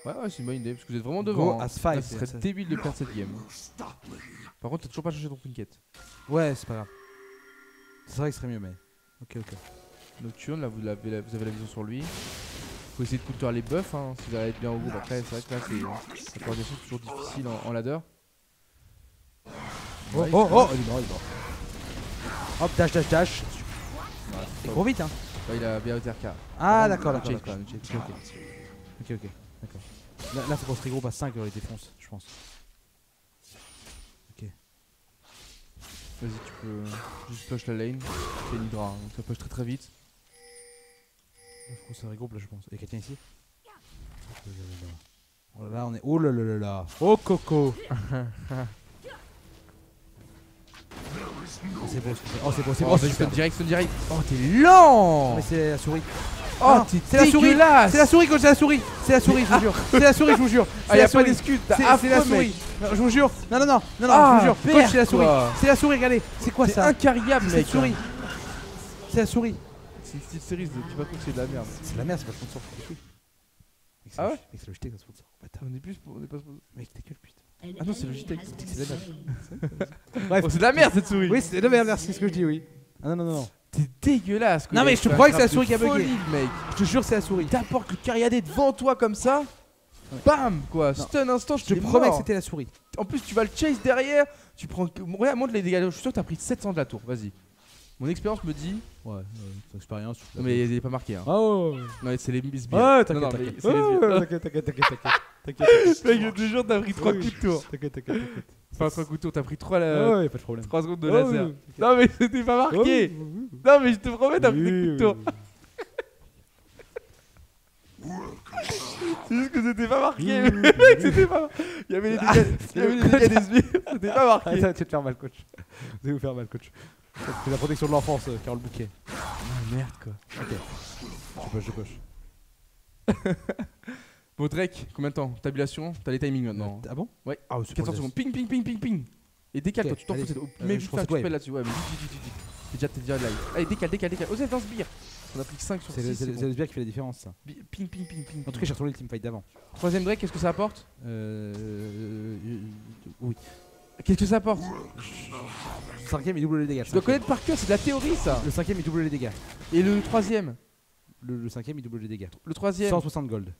Speaker 1: Ouais, ouais, c'est une bonne idée, parce que vous êtes vraiment
Speaker 2: Go
Speaker 1: devant. hein.
Speaker 2: as five,
Speaker 1: Là, ce serait débile de perdre cette game. Par contre, t'as toujours pas cherché ton trinket.
Speaker 2: Ouais, c'est pas grave. C'est vrai que ce serait mieux, mais. Ok, ok.
Speaker 1: Nocturne, là, vous, l'avez- vous avez la vision sur lui. Faut essayer de counter les buffs, hein, s'il va être bien au groupe. Après, c'est vrai que là, c'est. La coordination est toujours difficile en, en ladder.
Speaker 2: Oh, oh,
Speaker 1: il-
Speaker 2: oh, il est mort, il est mort. Hop, dash, dash, dash.
Speaker 1: Voilà,
Speaker 2: Il
Speaker 1: top.
Speaker 2: court vite, hein.
Speaker 1: Ouais, il a.
Speaker 2: Ah, d'accord, d'accord.
Speaker 1: Chase,
Speaker 2: d'accord. Ok, ok. Ok, ok. D'accord. Là, là, faut qu'on se regroupe à 5 et on les défonce, je pense.
Speaker 1: Vas-y, tu peux juste push la lane. C'est une Hydra, hein, donc ça push très très vite.
Speaker 2: Il faut qu'on se regroupe là, je pense. Il y a quelqu'un ici? Oh là là, on est. Oh là là là là. Oh coco. Oh, c'est beau, c'est. Oh, c'est beau, c'est beau.
Speaker 1: Oh,
Speaker 2: c'est
Speaker 1: stun direct, stun direct. Oh, t'es lent
Speaker 2: Mais c'est la souris.
Speaker 1: Oh,
Speaker 2: c'est la souris. C'est la souris, coach, c'est la souris. C'est la souris, je vous jure. C'est la souris, je vous jure.
Speaker 1: Ah,
Speaker 2: C'est
Speaker 1: y'a
Speaker 2: la
Speaker 1: pas d'excuse,
Speaker 2: C'est c'est la
Speaker 1: mec.
Speaker 2: souris. Je vous jure. Non, non, non, non, non,
Speaker 1: Ah,
Speaker 2: je vous jure. Coach, c'est la souris. C'est la souris, regardez. C'est quoi
Speaker 1: C'est
Speaker 2: ça
Speaker 1: incariable,
Speaker 2: C'est
Speaker 1: mec.
Speaker 2: la souris. C'est la souris.
Speaker 1: C'est une petite série, de- que c'est de la merde.
Speaker 2: C'est de la merde, c'est pas sponsor. Mec, c'est
Speaker 1: Ah ouais
Speaker 2: Mec, c'est le JT, c'est sponsor.
Speaker 1: On est plus, on est pas.
Speaker 2: Mec, t'es que le putain.
Speaker 1: Ah non, c'est le JT.
Speaker 2: C'est de la merde. Bref.
Speaker 1: Oh, c'est de la merde cette souris.
Speaker 2: Oui, c'est de la merde, merci, c'est ce que je dis, oui. Ah non, non, non, non.
Speaker 1: T'es dégueulasse. quoi.
Speaker 2: Non, mais je te promets que c'est la souris qui a bugué.
Speaker 1: mec.
Speaker 2: Je te jure, c'est la souris.
Speaker 1: T'apportes le cariadé devant toi comme ça. Bam quoi,
Speaker 2: Non.
Speaker 1: stun instant,
Speaker 2: Je te promets que c'était la souris.
Speaker 1: En plus, tu vas le chase derrière. Tu prends. Regarde, montre les dégâts. Je suis sûr que t'as pris 700 de la tour. Vas-y. Mon expérience me dit.
Speaker 2: Ouais, ton expérience.
Speaker 1: Non, mais il est pas marqué. Hein.
Speaker 2: Ah ouais, ouais.
Speaker 1: Non, c'est les Non, non,
Speaker 2: t'inquiète, T'inquiète, t'inquiète, t'inquiète.
Speaker 1: Mec, je te jure, t'as pris 3
Speaker 2: Oui.
Speaker 1: coups de tour.
Speaker 2: T'inquiète, t'inquiète, t'inquiète.
Speaker 1: Enfin, 3 coups de tour, t'as pris 3
Speaker 2: Ah ouais, pas de problème.
Speaker 1: secondes de
Speaker 2: Ah
Speaker 1: laser. Non, mais c'était pas marqué. Non, mais je te promets, t'as pris des coups de tour. C'est juste que c'était pas marqué. c'était pas. Il y avait les dégâts, il y avait les dégâts des sbires. C'était pas
Speaker 2: Ah,
Speaker 1: marqué.
Speaker 2: ça va te faire mal, coach. Vous allez vous faire mal, coach. C'est la protection de l'enfance, euh, Carole Bouquet.
Speaker 1: Ah, merde quoi.
Speaker 2: Je push, je push.
Speaker 1: Bon, Drake, combien de temps Tabulation T'as les timings maintenant.
Speaker 2: Ah bon
Speaker 1: Ouais.
Speaker 2: Ah, c'est
Speaker 1: 14 secondes. Ping, ping, ping, ping, ping. Et décale-toi,
Speaker 2: Ok,
Speaker 1: tu t'en fous.
Speaker 2: Euh,
Speaker 1: Mais
Speaker 2: je
Speaker 1: vite, fais un petit là-dessus. Ouais, mais. T'es déjà, déjà live. Allez, décale, décale, décale. Osez, un sbire. On a pris 5 sur
Speaker 2: C'est le,
Speaker 1: 6.
Speaker 2: c'est le- sbire qui fait la différence, ça.
Speaker 1: Ping, ping, ping, ping.
Speaker 2: En tout cas, j'ai retourné le teamfight d'avant.
Speaker 1: Troisième Drake, qu'est-ce que ça apporte
Speaker 2: Euh. euh, euh, Oui.
Speaker 1: Qu'est-ce que ça apporte
Speaker 2: Le cinquième, il double les dégâts.
Speaker 1: Tu dois connaître par cœur, c'est de la théorie ça.
Speaker 2: Le cinquième, il double les dégâts.
Speaker 1: Et le troisième
Speaker 2: Le, le cinquième, il double les dégâts.
Speaker 1: Le troisième
Speaker 2: 160 gold.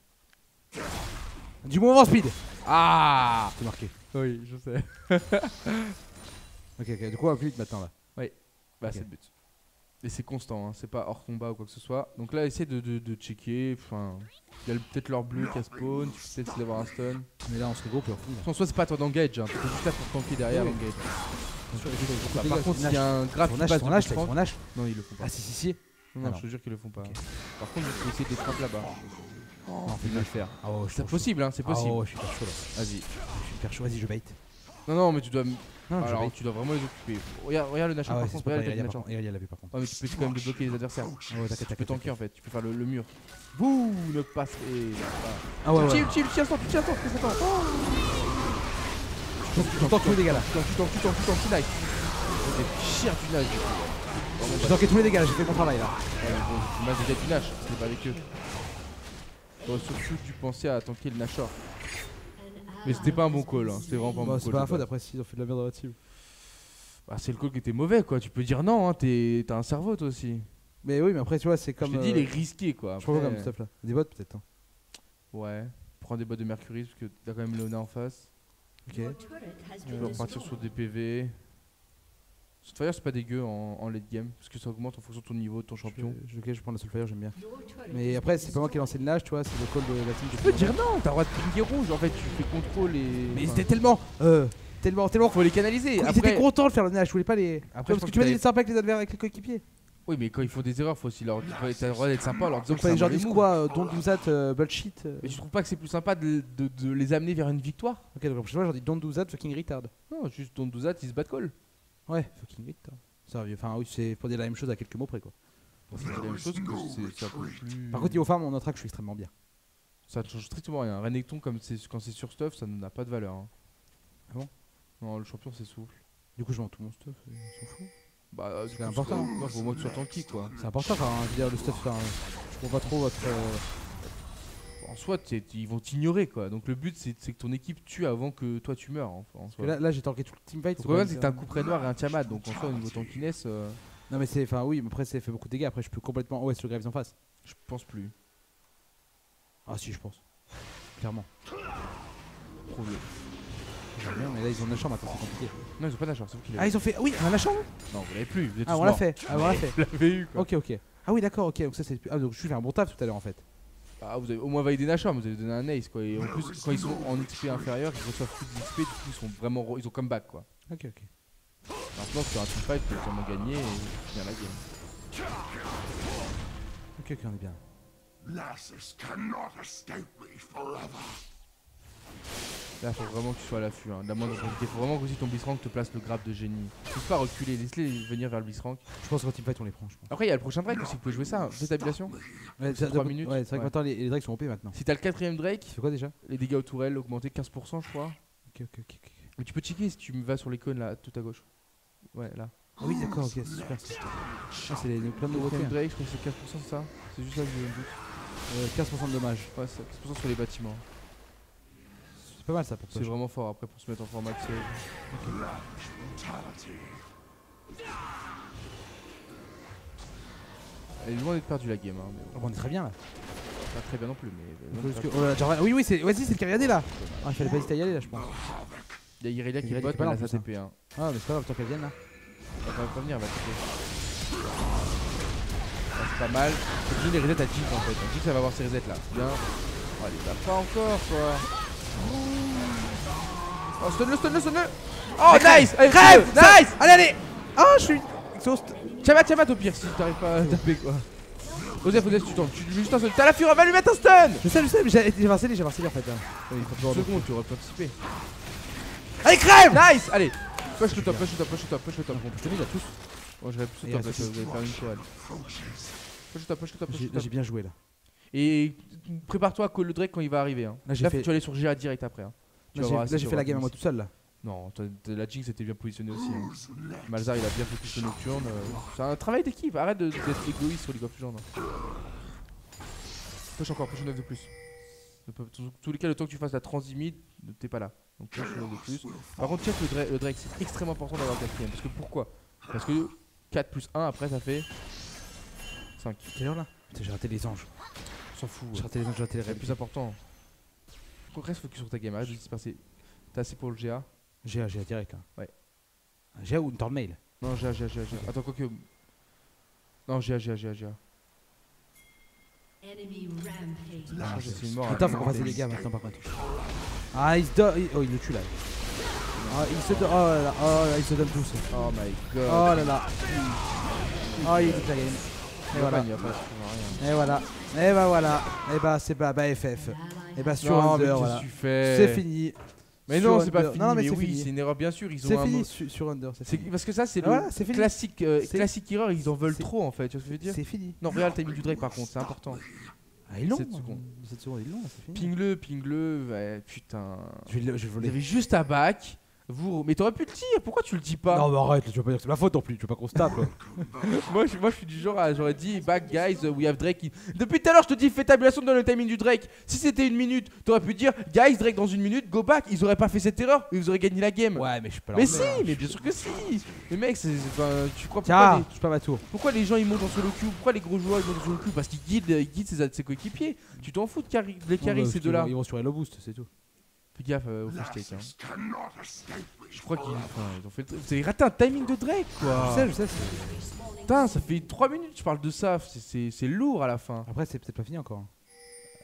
Speaker 2: Du mouvement speed
Speaker 1: Ah
Speaker 2: C'est marqué.
Speaker 1: Oui, je sais.
Speaker 2: Ok, ok. Du coup, on va plus vite maintenant là.
Speaker 1: Bah,
Speaker 2: Ok.
Speaker 1: c'est le but. Et c'est constant, hein. c'est pas hors combat ou quoi que ce soit. Donc là, essaye de, de, de checker. Enfin, il y a peut-être leur bleu qui a spawn. Tu peux peut-être essayer d'avoir un stun.
Speaker 2: Mais là, on se regroupe et on
Speaker 1: façon, soit c'est pas à toi d'engage, hein. t'es juste là pour tanker derrière
Speaker 2: Oui.
Speaker 1: l'engage.
Speaker 2: Bah,
Speaker 1: Bah, par contre, s'il y a un graphe
Speaker 2: Son
Speaker 1: qui passe de
Speaker 2: lâche,
Speaker 1: plus
Speaker 2: là,
Speaker 1: 30,
Speaker 2: son lâche.
Speaker 1: non, ils le font pas.
Speaker 2: Ah, si, si, si.
Speaker 1: non,
Speaker 2: ah
Speaker 1: non,
Speaker 2: non.
Speaker 1: je te jure qu'ils le font pas. Par contre, il faut essayer de les frapper là-bas. Le faire.
Speaker 2: Ah, suis
Speaker 1: C'est possible, hein, c'est
Speaker 2: Ah,
Speaker 1: possible.
Speaker 2: ouais, je suis hyper chaud là.
Speaker 1: Vas-y.
Speaker 2: Je suis hyper chaud. Vas-y, je bait.
Speaker 1: Non, non, mais tu dois.
Speaker 2: Non,
Speaker 1: Alors, tu dois vraiment les occuper. Regarde, regarde le Nashor
Speaker 2: Ah, ouais,
Speaker 1: par
Speaker 2: c'est
Speaker 1: contre,
Speaker 2: pas
Speaker 1: regarde le.
Speaker 2: Irelia l'a vu par contre.
Speaker 1: Ouais, mais tu peux quand même débloquer les adversaires.
Speaker 2: Ah, ouais,
Speaker 1: Tu peux tanker en fait, tu peux faire le, le mur. Bouh, ne passe et.
Speaker 2: Ah, ouais,
Speaker 1: ulti, instant, ulti, instant, qu'est-ce que t'attends
Speaker 2: Je tente tous les dégâts là.
Speaker 1: Tu tanks, tu tanks, tu tanks, tu tu. Des chiens du. Vraiment
Speaker 2: J'ai tanké tous les dégâts là, j'ai fait mon travail là.
Speaker 1: Ouais, mais bon, tu du Nash, c'était pas avec eux. Surtout dû penser à tanker le Nashor. Mais c'était pas un bon call, hein. c'était vraiment pas un
Speaker 2: Bah,
Speaker 1: bon
Speaker 2: c'est
Speaker 1: call.
Speaker 2: pas
Speaker 1: de
Speaker 2: la faute après s'ils ont fait de la merde dans la team.
Speaker 1: Bah, c'est le call qui était mauvais quoi, tu peux dire non, hein. t'es- t'as un cerveau toi aussi.
Speaker 2: Mais oui, mais après, tu vois, c'est comme.
Speaker 1: Je t'ai dit, il
Speaker 2: euh,
Speaker 1: est risqué quoi.
Speaker 2: Je crois
Speaker 1: Après,
Speaker 2: comme stuff là. Des bots peut-être. hein.
Speaker 1: Ouais, prends des bottes de Mercury parce que t'as quand même Léona en face.
Speaker 2: Ok.
Speaker 1: Tu peux repartir sur des PV. Soulfire c'est pas dégueu en, en late game parce que ça augmente en fonction de ton niveau, de ton champion.
Speaker 2: Je, je, ok, je vais prendre le Soulfire, j'aime bien. Mais après, c'est pas moi qui ai lancé le nage, tu vois, c'est le call de la team.
Speaker 1: Tu peux dire non, t'as le droit de pinguer rouge en fait, tu fais contrôle et.
Speaker 2: Mais
Speaker 1: enfin,
Speaker 2: c'était tellement. Euh, tellement, tellement.
Speaker 1: faut les canaliser.
Speaker 2: Ils
Speaker 1: Après,
Speaker 2: étaient contents de faire le nage, je voulais pas les.
Speaker 1: Après,
Speaker 2: parce que
Speaker 1: que
Speaker 2: tu il
Speaker 1: t'avais-
Speaker 2: est sympa avec les adversaires, avec les coéquipiers.
Speaker 1: Oui, mais quand ils font des erreurs, faut aussi leur dire. T'as le droit d'être sympa en leur disant
Speaker 2: Donc
Speaker 1: que c'est
Speaker 2: disent quoi euh, Don't do that, euh, bullshit. euh.
Speaker 1: Mais tu trouves pas que c'est plus sympa de, de- de les amener vers une victoire?
Speaker 2: Ok, donc la prochaine fois, je leur dis don't do that, fucking retard.
Speaker 1: Non, juste don't do that, ils se battent call.
Speaker 2: Ouais, fucking retard. Ça, enfin, oui, c'est pour dire la même chose à quelques mots près quoi.
Speaker 1: La même chose que c'est c'est un peu plus.
Speaker 2: Par contre, niveau femmes, on notera que je suis extrêmement bien.
Speaker 1: Ça ne change strictement rien. Renekton, comme c'est quand c'est sur stuff, ça n'a pas de valeur. hein.
Speaker 2: Ah bon?
Speaker 1: Non, le champion c'est souffle.
Speaker 2: Du coup, je vends tout mon stuff, on s'en fout.
Speaker 1: Bah, euh,
Speaker 2: C'est important.
Speaker 1: Non, faut au moins que tu sois tanky quoi.
Speaker 2: C'est important, enfin, je veux dire, le stuff, enfin, je comprends pas trop votre. euh,
Speaker 1: En soi, ils vont t'ignorer quoi. Donc le but c'est c'est que ton équipe tue avant que toi tu meurs. En, soi.
Speaker 2: là, là j'ai tanké tout le teamfight.
Speaker 1: Le
Speaker 2: c'est
Speaker 1: problème c'est que t'as un coup près noir et un Tiamat. Donc en soi, au niveau tankiness, euh,
Speaker 2: Non, mais c'est. Enfin, oui, mais après, ça fait beaucoup de dégâts. Après, je peux complètement. Ouais, sur le Graves en face.
Speaker 1: je pense plus.
Speaker 2: Ah, si, je pense. Clairement.
Speaker 1: Prouve-le.
Speaker 2: J'aime bien, mais là, ils ont Nashor maintenant, c'est compliqué.
Speaker 1: Non, ils ont pas d'achat, c'est vous qui
Speaker 2: Ah, ils ont fait. Oui, on a Nashor
Speaker 1: Non, vous l'avez plus. Vous êtes
Speaker 2: Ah, on l'a fait. Ah, on l'a fait.
Speaker 1: Eu quoi.
Speaker 2: Ok, ok. Ah, oui, d'accord, ok. Donc, ça, c'est. Ah, donc, je suis fait un bon taf tout à l'heure en fait.
Speaker 1: Ah, vous avez au moins validé Nashor, mais vous avez donné un ace quoi. Et en plus, quand ils sont en XP inférieur, ils reçoivent plus d'XP, du coup ils sont vraiment. Ils ont comeback quoi.
Speaker 2: Ok, ok.
Speaker 1: Maintenant, sur un teamfight, tu peux sûrement gagner et finir la game.
Speaker 2: Ok, ok, on est bien.
Speaker 4: Lasses cannot escape me forever.
Speaker 1: Là, faut vraiment que tu sois à l'affût. Hein. de La moindre opportunité. Faut vraiment que aussi ton Blitzrank te place le grab de génie. Faut pas reculer, laisse-les venir vers le Blitzrank.
Speaker 2: Je pense qu'en teamfight, on les prend, je pense.
Speaker 1: Après, il y a le prochain break aussi, vous pouvez jouer ça. hein.
Speaker 2: Ouais, ça-
Speaker 1: trois
Speaker 2: donc-
Speaker 1: minutes.
Speaker 2: Ouais, c'est vrai que
Speaker 1: Ouais.
Speaker 2: maintenant, les, les Drakes sont OP maintenant.
Speaker 1: Si t'as le quatrième Drake,
Speaker 2: C'est quoi déjà
Speaker 1: les dégâts aux tourelles augmentés 15%, je crois.
Speaker 2: Ok, ok, ok. ok.
Speaker 1: Mais tu peux checker si tu me vas sur l'icône là, tout à gauche. Ouais, là.
Speaker 2: Ah, oui, d'accord, ok, c'est super. Ah, c'est les, les plein de nouveautés. Hein.
Speaker 1: Drake, je crois que c'est 15%, c'est ça? C'est juste ça que je me doute.
Speaker 2: Euh, 15% de dommages.
Speaker 1: Ouais, c'est 15% sur les bâtiments.
Speaker 2: C'est pas mal ça pour
Speaker 1: C'est vraiment fort après pour se mettre en format de. Elle est loin d'être perdue la game, hein, mais bon.
Speaker 2: bon, on est très bien là.
Speaker 1: pas très bien non plus. Mais
Speaker 2: que- oh là Oui, oui, c'est vas-y, c'est le Cariadé là. Ah, il fallait pas hésiter à y aller là, je pense.
Speaker 1: il y a Irelia qui
Speaker 2: Irelia
Speaker 1: bot,
Speaker 2: qui est pas là,
Speaker 1: elle a
Speaker 2: en
Speaker 1: sa
Speaker 2: plus,
Speaker 1: TP. Hein.
Speaker 2: Ah, mais c'est pas grave, tant qu'elle vienne là.
Speaker 1: Elle va pas venir, elle va TP. Ah, c'est pas mal. Faut que les resets à Jinx en fait. Jinx, elle va avoir ses resets là. C'est bien. Oh, elle les a pas encore quoi. Oh, stun le, stun le, stun le. Oh, nice! Allez,
Speaker 2: Crève
Speaker 1: tue-le. Nice!
Speaker 2: Allez, allez Ah, je suis exhaust.
Speaker 1: Tiamat, Tiamat au pire si t'arrives pas à taper quoi. Osef, Osef, tu tentes. Tu juste un stun. T'as la fureur, va lui mettre un stun!
Speaker 2: Je sais, je sais, mais j'ai Marcelé, j'ai Marcelé en fait. Là.
Speaker 1: Seconde, tu aurais anticiper.
Speaker 2: Allez, crève
Speaker 1: Nice! Allez! Push le top, push le top, push le top, push le top.
Speaker 2: Je te mis là tous.
Speaker 1: Moi j'aurais plus
Speaker 2: Et
Speaker 1: le top
Speaker 2: six.
Speaker 1: vous allez faire une toile. Push le top, push le top, push le
Speaker 2: Là,
Speaker 1: top.
Speaker 2: j'ai bien joué là.
Speaker 1: Et prépare-toi à call le Drake quand il va arriver. Hein.
Speaker 2: Là,
Speaker 1: Là,
Speaker 2: fait-
Speaker 1: tu aller sur GA direct après. Hein. Tu
Speaker 2: Là, j'ai fait la game à moi tout seul là.
Speaker 1: Non, la Jinx était bien positionnée aussi. Hein. Malzar il a bien focus le nocturne. euh, C'est un travail d'équipe, arrête d'être égoïste sur League of Legends. hein. Push encore, push une 9 de plus. Dans tous les cas, le temps que tu fasses la transi mid, t'es pas là. Donc push une 9 de plus. Par contre, check le Drake, le Drake, c'est extrêmement important d'avoir le quatrième. Parce que pourquoi? Parce que 4 plus 1 après ça fait 5.
Speaker 2: Quelle heure là? J'ai raté les anges.
Speaker 1: On s'en fout.
Speaker 2: J'ai raté les anges, j'ai raté les
Speaker 1: C'est le plus important. Reste focus sur ta game, arrête de disperser. T'as assez pour le GA
Speaker 2: J'ai j'ai direct là.
Speaker 1: Ouais.
Speaker 2: J'ai ou une torn mail
Speaker 1: Non, GA, GA, GA, GA. Attends, quoi que. Non, GA, GA, GA, GA. Ah, je c'est une mort.
Speaker 2: Putain,
Speaker 1: hein.
Speaker 2: faut qu'on fasse des dégâts maintenant par contre. Ah, il se donne. Oh, il le tue là. Ah, il se donne. Oh là là, oh là, il se donne tous.
Speaker 1: Oh my god.
Speaker 2: Oh là là. Oh, il est toute la game. Et voilà.
Speaker 1: pas, pas.
Speaker 2: Et voilà. Et bah voilà. Et bah c'est bah, bah FF. Et bah sur
Speaker 1: Non,
Speaker 2: Under, voilà. C'est fini.
Speaker 1: Mais
Speaker 2: Sur
Speaker 1: non, c'est pas fini.
Speaker 2: Non, mais
Speaker 1: oui, c'est une erreur, bien sûr. Ils ont
Speaker 2: C'est
Speaker 1: un
Speaker 2: fini sur Under. Fini.
Speaker 1: Parce que ça, c'est
Speaker 2: Ah,
Speaker 1: le
Speaker 2: voilà,
Speaker 1: classique, euh, classique erreur. Ils en veulent trop en fait. Tu vois ce que je veux dire
Speaker 2: C'est fini.
Speaker 1: Non, regarde le timing du Drake par contre, c'est important.
Speaker 2: Ah, il est long.
Speaker 1: 17 secondes.
Speaker 2: 17 secondes, il est long.
Speaker 1: Ping-le, ping-le. Ouais, putain.
Speaker 2: Je vais je voler.
Speaker 1: juste à back. Vous... Mais t'aurais pu le dire. Pourquoi tu le dis pas
Speaker 2: Non, mais arrête, tu vas pas dire que c'est ma faute non plus. Tu veux pas qu'on se tape. là.
Speaker 1: moi, je, moi, je suis du genre à. J'aurais dit back, guys. We have Drake. in- Depuis tout à l'heure, je te dis fais tabulation dans le timing du Drake. Si c'était une minute, t'aurais pu dire guys, Drake dans une minute, go back. Ils auraient pas fait cette erreur. Ils auraient gagné la game.
Speaker 2: Ouais, mais je peux
Speaker 1: Mais si, mais bien sûr que si. Mais mec, c'est, c'est- enfin, tu crois pourquoi
Speaker 2: Tiens,
Speaker 1: les,
Speaker 2: touche pas ma tour.
Speaker 1: pourquoi les gens ils montent en solo queue Pourquoi les gros joueurs ils montent en solo queue Parce qu'ils guident, ils guident ses, ses coéquipiers. Tu t'en fous de carry, de les carry ces deux-là.
Speaker 2: qu'ils vont sur Hello Boost, c'est tout.
Speaker 1: Fais gaffe euh, au flash take. Hein. Je crois qu'ils enfin, ont fait. le- Vous avez raté un timing de Drake quoi.
Speaker 2: Je sais, je sais.
Speaker 1: Putain, ça fait 3 minutes que je parle de ça. C'est, lourd à la fin.
Speaker 2: Après, c'est peut-être pas fini encore.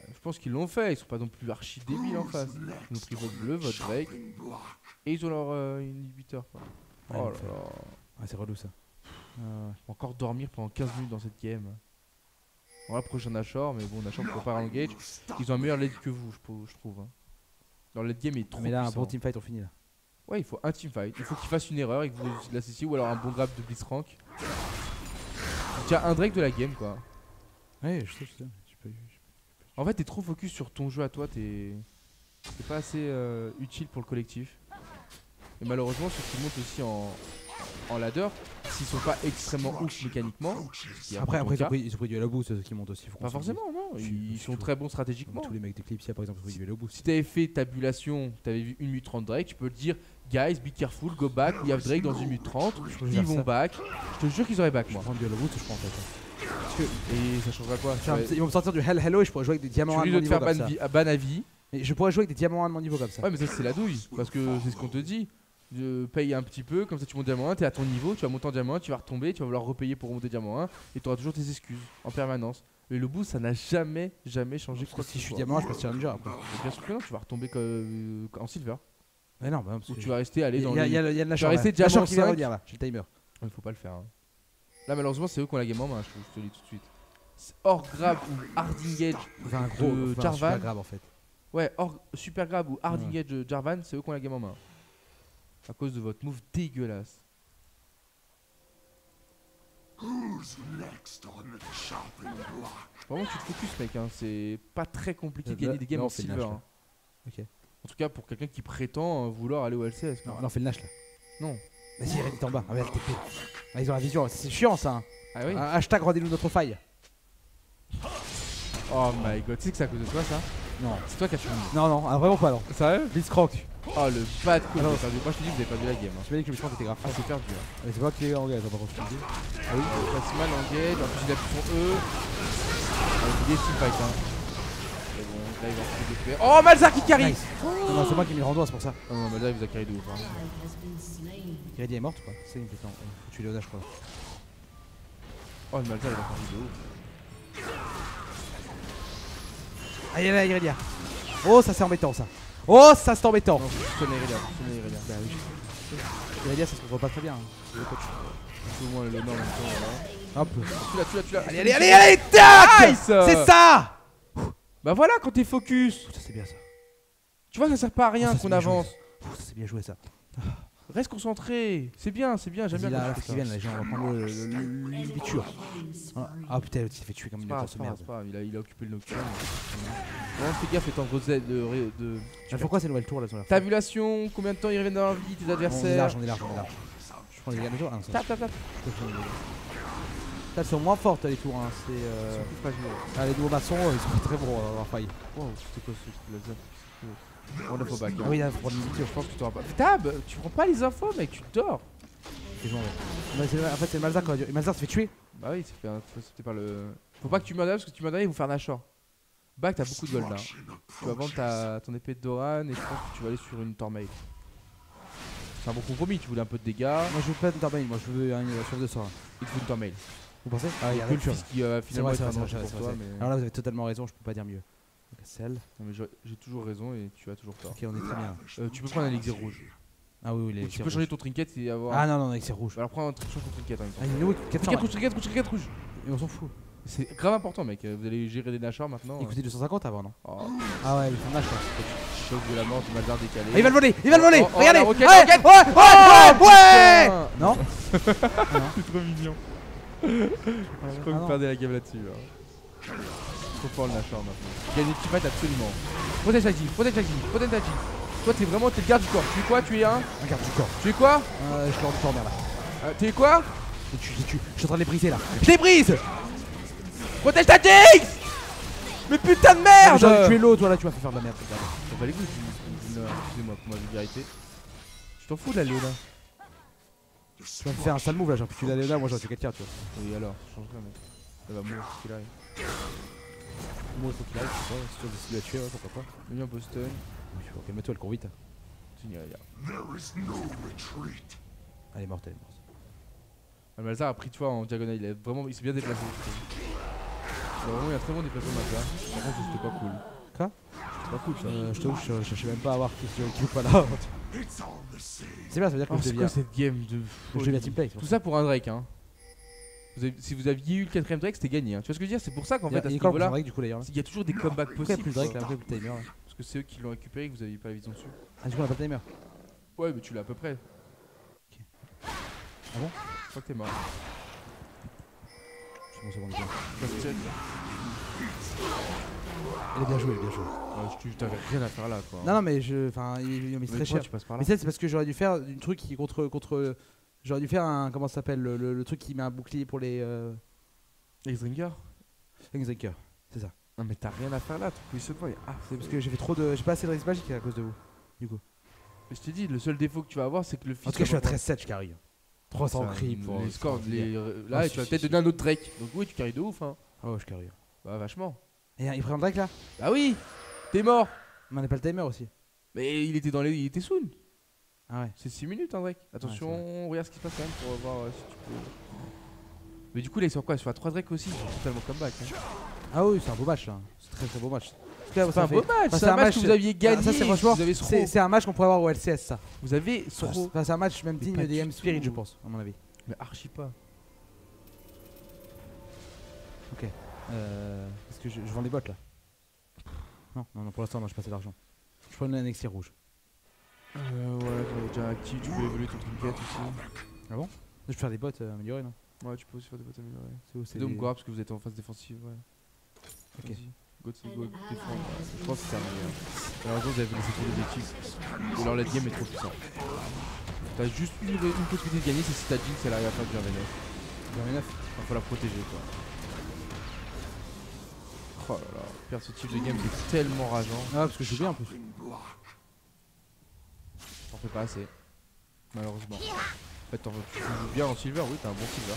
Speaker 1: Je pense qu'ils l'ont fait. Ils sont pas non plus archi débiles en face. Ils ont pris votre bleu, votre Drake. Et ils ont leur euh, inhibiteur quoi.
Speaker 2: Ouais,
Speaker 1: Oh là là.
Speaker 2: Ouais, c'est relou ça. Euh,
Speaker 1: Je vais encore dormir pendant 15 minutes dans cette game. Bon, là, prochain Nashor, mais bon, Nashor pour pas engage. Ils ont un meilleur lead que vous, je trouve. hein. Leur lead game est trop
Speaker 2: mais là, un
Speaker 1: puissant.
Speaker 2: bon teamfight, on finit là.
Speaker 1: Ouais, il faut un teamfight. Il faut qu'il fasse une erreur et que vous l'associez ou alors un bon grab de Blitzcrank. Tiens, un Drake de la game quoi.
Speaker 2: Ouais, je sais, je sais.
Speaker 1: En fait, t'es trop focus sur ton jeu à toi, t'es t'es pas assez euh, utile pour le collectif. Et malheureusement, ceux qui montent aussi en, en ladder, s'ils sont pas extrêmement ouf mécaniquement, ce qui est
Speaker 2: Après, après ils, ont
Speaker 1: cas,
Speaker 2: pris, ils ont pris du hello boost ceux qui montent aussi. Faut qu'on
Speaker 1: pas
Speaker 2: se
Speaker 1: forcément, non.
Speaker 2: Je
Speaker 1: Ils
Speaker 2: je
Speaker 1: sont très bons stratégiquement.
Speaker 2: Tous les mecs d'Eclipse, par exemple, ils ont pris du hello boost.
Speaker 1: Si t'avais fait tabulation, t'avais vu 1 minute 30 Drake, tu peux te dire Guys, be careful, go back, we have Drake dans 1 minute 30.
Speaker 2: peux
Speaker 1: Ils
Speaker 2: faire
Speaker 1: vont
Speaker 2: ça.
Speaker 1: back. Je te jure qu'ils auraient back,
Speaker 2: Je
Speaker 1: moi.
Speaker 2: vais prendre du hello boost, je crois en fait.
Speaker 1: Et ça changera quoi?
Speaker 2: Ils vont me sortir du Hell Hello et je pourrais jouer avec des diamants à
Speaker 1: risques
Speaker 2: mon
Speaker 1: de te
Speaker 2: niveau
Speaker 1: faire
Speaker 2: comme
Speaker 1: ban,
Speaker 2: ça.
Speaker 1: vi- à ban à vie.
Speaker 2: Et je pourrais jouer avec des diamants à mon niveau comme ça.
Speaker 1: Ouais, mais ça, c'est la douille. Parce que c'est ce qu'on te dit. Paye un petit peu, comme ça tu montes diamant 1, t'es à ton niveau, tu vas monter en diamant 1, tu vas retomber, tu vas vouloir repayer pour remonter diamant 1, et tu auras toujours tes excuses en permanence. Et le boost, ça n'a jamais, jamais changé quoi
Speaker 2: Parce
Speaker 1: que
Speaker 2: si je suis diamant, je passe challenger après.
Speaker 1: Mais Bien sûr que non, tu vas retomber que- euh, en silver.
Speaker 2: Mais non, bah parce
Speaker 1: Ou
Speaker 2: que-
Speaker 1: tu vas rester aller
Speaker 2: Il y,
Speaker 1: dans
Speaker 2: a-
Speaker 1: les-
Speaker 2: il y a le- il y a le Nashor.
Speaker 1: rester
Speaker 2: là.
Speaker 1: Diamant
Speaker 2: qui va
Speaker 1: 5.
Speaker 2: revenir là, j'ai le timer.
Speaker 1: Il faut pas le faire. hein. Là, malheureusement, c'est eux qui ont la game en main, je, te le dis tout de suite. C'est Or grab ou hard engage.
Speaker 2: Enfin, un gros,
Speaker 1: De
Speaker 2: enfin, un
Speaker 1: Jarvan.
Speaker 2: super grave en fait.
Speaker 1: Ouais, or, super grab ou hard
Speaker 2: Ouais.
Speaker 1: engage de Jarvan, c'est eux qui ont la game en main. À cause de votre move dégueulasse.
Speaker 4: Who's next on the chopping block?
Speaker 1: Vraiment, tu te focus, mec. Hein. C'est pas très compliqué de gagner des games en silver.
Speaker 2: Nash,
Speaker 1: hein.
Speaker 2: Ok.
Speaker 1: En tout cas, pour quelqu'un qui prétend euh, vouloir aller au LCS.
Speaker 2: Non, là, on fait le Nash là.
Speaker 1: Non.
Speaker 2: Vas-y, Reddit en bas. Ah, avec TP. Ah, ils ont la vision, c'est chiant ça. hein.
Speaker 1: Ah oui
Speaker 2: Ah, Hashtag rendez-nous notre faille.
Speaker 1: Oh my god, tu sais que c'est à cause de toi ça?
Speaker 2: Non.
Speaker 1: C'est toi qui as tué.
Speaker 2: Non, non, ah, vraiment pas non.
Speaker 1: Sérieux?
Speaker 2: Blitzcrank.
Speaker 1: Oh le bad coup.
Speaker 2: Alors-
Speaker 1: vous avez perdu. Moi je te dis, vous avez perdu la game. hein.
Speaker 2: Tu m'as dit que le Blitzcrank était grave.
Speaker 1: Ah, c'est perdu. hein.
Speaker 2: Mais c'est pas qui est en gage, par contre, je te dis.
Speaker 1: Ah oui, il passe mal en gauge. En plus, il a plus son E. Ah, il est team fight. Hein. Mais bon, là il va en détruire. Oh, Malzar qui carry
Speaker 2: Nice. Non, non, c'est moi qui ai mis le c'est pour ça.
Speaker 1: Non, non, Malzar il vous a carry de ouf. Hein.
Speaker 2: Irelia est morte ou quoi C'est une putain. Faut tuer Léona, je crois.
Speaker 1: Oh, le Malzar il a carry de ouf.
Speaker 2: Aïe, aïe, aïe, Irelia. Oh, ça c'est embêtant ça. Oh, ça c'est embêtant.
Speaker 1: Non, sonner Irelia, sonner Irelia.
Speaker 2: Bah oui, je- Irelia, ça se contrôle pas très bien. hein.
Speaker 1: Tout au moins le nom en même temps. Voilà.
Speaker 2: Hop.
Speaker 1: Tu l'as, tu l'as, tu l'as.
Speaker 2: Allez, allez, allez, allez, tac
Speaker 1: Nice
Speaker 2: C'est ça
Speaker 1: Bah voilà, quand t'es focus.
Speaker 2: Ça c'est bien ça.
Speaker 1: Tu vois, ça sert pas à rien
Speaker 2: Oh, c'est
Speaker 1: qu'on avance.
Speaker 2: Ça c'est bien joué ça.
Speaker 1: Reste concentré. C'est bien, c'est bien, j'aime bien.
Speaker 2: là, là,
Speaker 1: ça.
Speaker 2: viennent, là, j'ai- on va prendre le- le- le-. Ah, ah, putain, l'autre il s'est fait tuer comme
Speaker 1: C'est
Speaker 2: une grosse
Speaker 1: c'est
Speaker 2: merde.
Speaker 1: c'est pas il a, il a occupé le nocturne. Bon, fais gaffe étant gros Z de. de...
Speaker 2: Ah, Pourquoi ces nouvelles tours là sur la fin
Speaker 1: Tabulation, combien de temps ils reviennent dans leur vie, tes
Speaker 2: On est
Speaker 1: adversaires.
Speaker 2: large, on est large, on est large. Je prends les dégâts de jour. Non, ça.
Speaker 1: Tap, tap, tap.
Speaker 2: je prends les dégâts. Ça, Elles sont moins fortes les tours. Hein. C'est, euh...
Speaker 1: sont pas joués.
Speaker 2: ah, les nouveaux maçons, euh, ils sont très bons à avoir failli.
Speaker 1: Wow, c'était quoi ce truc là ça On a faut back.
Speaker 2: Ah oui, là, faut prendre une
Speaker 1: Je pense que tu auras pas. Tab, tu prends pas les infos, mec, tu dors.
Speaker 2: C'est ouais. En fait, c'est Malzar qui Malzar se fait tuer.
Speaker 1: Bah oui, c'est fait un- par le. Faut pas que tu meurs parce que tu meurs ils vont faire Nashor. Back, t'as beaucoup de gold là. Tu vas vendre ta, ton épée de Doran et je pense que tu vas aller sur une Tormail. C'est un bon compromis, tu voulais un peu de dégâts,
Speaker 2: Moi, je veux pas une Tormail, moi, je veux une sauve de sort.
Speaker 1: il te faut une Tormail.
Speaker 2: Vous pensez? Ah, il y a
Speaker 1: fils qui euh, finalement
Speaker 2: vrai,
Speaker 1: est un
Speaker 2: vrai, vrai,
Speaker 1: pour toi. Mais...
Speaker 2: Alors là, vous avez totalement raison, je peux pas dire mieux. Celle.
Speaker 1: Non, mais j'ai toujours raison et tu as toujours tort.
Speaker 2: Ok, on est très bien.
Speaker 1: Euh, tu peux prendre un élixir rouge.
Speaker 2: Ah oui, oui,
Speaker 1: Ou tu peux changer ton trinket et avoir.
Speaker 2: Ah non, non, c'est rouge.
Speaker 1: Alors prends un truc sur ton trinket en même temps.
Speaker 2: Ah, il est où 400
Speaker 1: Trinket rouge, trinket rouge, trinket rouge
Speaker 2: Et on s'en fout.
Speaker 1: C'est grave important, mec. Vous allez gérer des Nashor maintenant.
Speaker 2: Il coûtait 250 avant, non
Speaker 1: Oh,
Speaker 2: Ah ouais, fond de match, quoi.
Speaker 1: choc de la mort du Malzar décalé.
Speaker 2: Ah, il va le voler, il va le voler
Speaker 1: Oh, oh,
Speaker 2: Regardez Ouais,
Speaker 1: roquette,
Speaker 2: ouais, ouais, ouais, ouais
Speaker 1: Putain.
Speaker 2: Non
Speaker 1: C'est trop mignon. Je crois que
Speaker 2: Ah
Speaker 1: vous
Speaker 2: non.
Speaker 1: perdez la game là-dessus. Trop fort le Nashor maintenant. Gagnez petit fight absolument. Protège la Jill, protège la Jill, protège la Jill. Toi, t'es vraiment t'es le garde du corps. Tu es quoi Tu es un
Speaker 2: Un garde du corps.
Speaker 1: Tu es quoi
Speaker 2: Euh, je leur dis merde là.
Speaker 1: Euh, Tu es quoi
Speaker 2: Je tue, je tue. Je suis en train de les briser là. Je les brise
Speaker 1: Protège ta Jinx Mais putain de merde
Speaker 2: envie de tuer l'autre, voilà, tu m'as fait faire de la merde. regarde.
Speaker 1: Ça va les couilles, tu- tu- excusez-moi pour ma vulgarité. Tu t'en fous de la Léona
Speaker 2: Tu vas me faire un sale move là, j'ai pu tuer la Léona, moi j'aurais tué quelqu'un, tu vois.
Speaker 1: Oui, alors, change rien, mec. Elle va mourir ce qu'il arrive.
Speaker 2: Moi il faut qu'il arrive, je sais pas, si tu décides de la tuer, ouais, pourquoi pas.
Speaker 1: Venu en Boston.
Speaker 2: Oui, ok, mets-toi, elle court vite.
Speaker 1: Tu n'y rien.
Speaker 4: There is no retreat.
Speaker 2: Elle est morte, elle est morte.
Speaker 1: Ah, Malzar a pris toi en diagonale, il, a vraiment, il s'est bien déplacé. Il a vraiment eu un très bon déplacement Malzar. Par contre, c'était pas cool.
Speaker 2: Quoi?
Speaker 1: C'était pas cool ça.
Speaker 2: Euh, je t'avoue, je je cherchais même pas à voir qui qui joue pas là. C'est bien, ça veut dire que
Speaker 1: Oh,
Speaker 2: je
Speaker 1: c'est
Speaker 2: deviens.
Speaker 1: quoi cette game de
Speaker 2: Je deviens team play. c'est pour
Speaker 1: Tout
Speaker 2: ça.
Speaker 1: ça pour un Drake, hein. Vous avez- si vous aviez eu le quatrième Drake, c'était gagné. hein. Tu vois ce que je veux dire? C'est pour ça qu'en fait, à ce niveau-là,
Speaker 2: prochain Drake, du coup d'ailleurs là
Speaker 1: il y a toujours des comebacks
Speaker 2: Pourquoi il y a
Speaker 1: possibles.
Speaker 2: plus de Drake
Speaker 1: quoi.
Speaker 2: là Pourquoi il y a plus de timer là
Speaker 1: Parce que c'est eux qui l'ont récupéré et que vous aviez pas la vision dessus.
Speaker 2: Ah, du coup on a pas de timer.
Speaker 1: Ouais, mais tu l'as à peu près.
Speaker 2: Ah bon?
Speaker 1: Je crois que t'es mort.
Speaker 2: C'est bon, c'est bon, nickel.
Speaker 1: Check.
Speaker 2: Il est bien joué, il est bien joué.
Speaker 1: Ouais, je- tu t'avais rien à faire là quoi.
Speaker 2: Non, non, mais je. Enfin, il, il
Speaker 1: Mais
Speaker 2: très cher.
Speaker 1: tu passes par là.
Speaker 2: Mais ça, c'est parce que j'aurais dû faire un truc qui contre. contre J'aurais dû faire un. Comment ça s'appelle le, le- le truc qui met un bouclier pour les. Euh...
Speaker 1: X-Ringer
Speaker 2: Hexaker. C'est ça.
Speaker 1: Non, mais t'as rien à faire là, ton positionnement est ah,
Speaker 2: C'est parce que j'ai fait trop de. J'ai pas assez de risque magique à cause de vous. Du coup.
Speaker 1: Mais je t'ai dit, le seul défaut que tu vas avoir, c'est que le fils.
Speaker 2: En tout cas, je suis à
Speaker 1: va pas-
Speaker 2: 13-7, je carry. 300
Speaker 1: Enfin,
Speaker 2: creep.
Speaker 1: Les scores, les...
Speaker 2: Ah,
Speaker 1: là,
Speaker 2: si,
Speaker 1: tu vas
Speaker 2: si,
Speaker 1: peut-être
Speaker 2: si.
Speaker 1: donner un autre Drake. Donc oui, tu carries de ouf, hein.
Speaker 2: Oh, je carry.
Speaker 1: Bah, vachement.
Speaker 2: Et il prend un Drake là?
Speaker 1: Bah oui T'es mort
Speaker 2: Mais on n'a pas le timer aussi.
Speaker 1: Mais il était dans les. Il était soon
Speaker 2: Ah ouais.
Speaker 1: C'est 6 minutes, hein, Drake. Attention,
Speaker 2: c'est
Speaker 1: regarde ce qui se passe quand même pour voir euh, si tu peux. Mais du coup, là, ils sont quoi? Ils sont à 3 Drake aussi, sont totalement comeback. Hein.
Speaker 2: Ah oui, c'est un beau match là. C'est très très beau match.
Speaker 1: C'est un
Speaker 2: fait-
Speaker 1: beau match,
Speaker 2: enfin,
Speaker 1: c'est un match que vous aviez gagné.
Speaker 2: Ah, ça, c'est franchement. C'est c'est un match qu'on pourrait avoir au LCS ça.
Speaker 1: Vous avez
Speaker 2: Enfin. C'est un match même digne des M Spirit, je pense, à mon avis.
Speaker 1: Mais archi pas.
Speaker 2: Euh, Est-ce que je, je vends les bottes là? Non, non, non, pour l'instant, non, je passe de l'argent. Je prends une NXT rouge.
Speaker 1: Euh, ouais, j'avais déjà actif, tu peux évoluer ton trinket aussi.
Speaker 2: Je peux faire des bottes euh, améliorées, non?
Speaker 1: Ouais, tu peux aussi faire des bottes améliorées.
Speaker 2: C'est où
Speaker 1: C'est donc grave parce que vous êtes en phase défensive, ouais.
Speaker 2: Ok.
Speaker 1: Go, to- go, défendre. Je pense que c'est hein. Malheureusement, vous avez laissé tous les objectifs. Ou alors, la game est trop puissant. T'as juste une, une possibilité de gagner, c'est si ta Jinx elle arrive à faire du 1v9.
Speaker 2: J'en ai neuf?
Speaker 1: Il faut la protéger quoi. Oh là là, perdre ce type de game c'est tellement rageant.
Speaker 2: Ah, parce que je joue bien en plus.
Speaker 1: T'en fais pas assez. Malheureusement. En fait, tu joues bien en silver, oui, t'as un bon silver.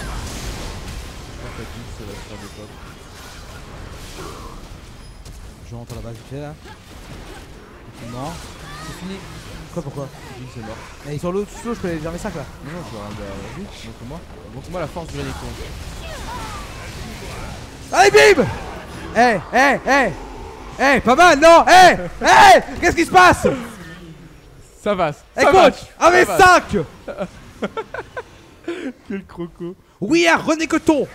Speaker 1: Je pense que la faire des pop.
Speaker 2: Je rentre à la base vite fait là. Non. C'est fini. Quoi, pourquoi?
Speaker 1: Jinx est mort.
Speaker 2: Eh, Ils sont l'autre slow, je peux aller jamais 5 là.
Speaker 1: Non, non, je vais rendre à vite, montre-moi. Montre-moi la force du Renekton.
Speaker 2: Allez, bim Eh, eh, eh Eh, pas mal, non? Eh Eh Qu'est-ce qui se passe?
Speaker 1: Ça va,
Speaker 2: Eh, coach Avec 5
Speaker 1: Quel croco.
Speaker 2: Oui, à René Queton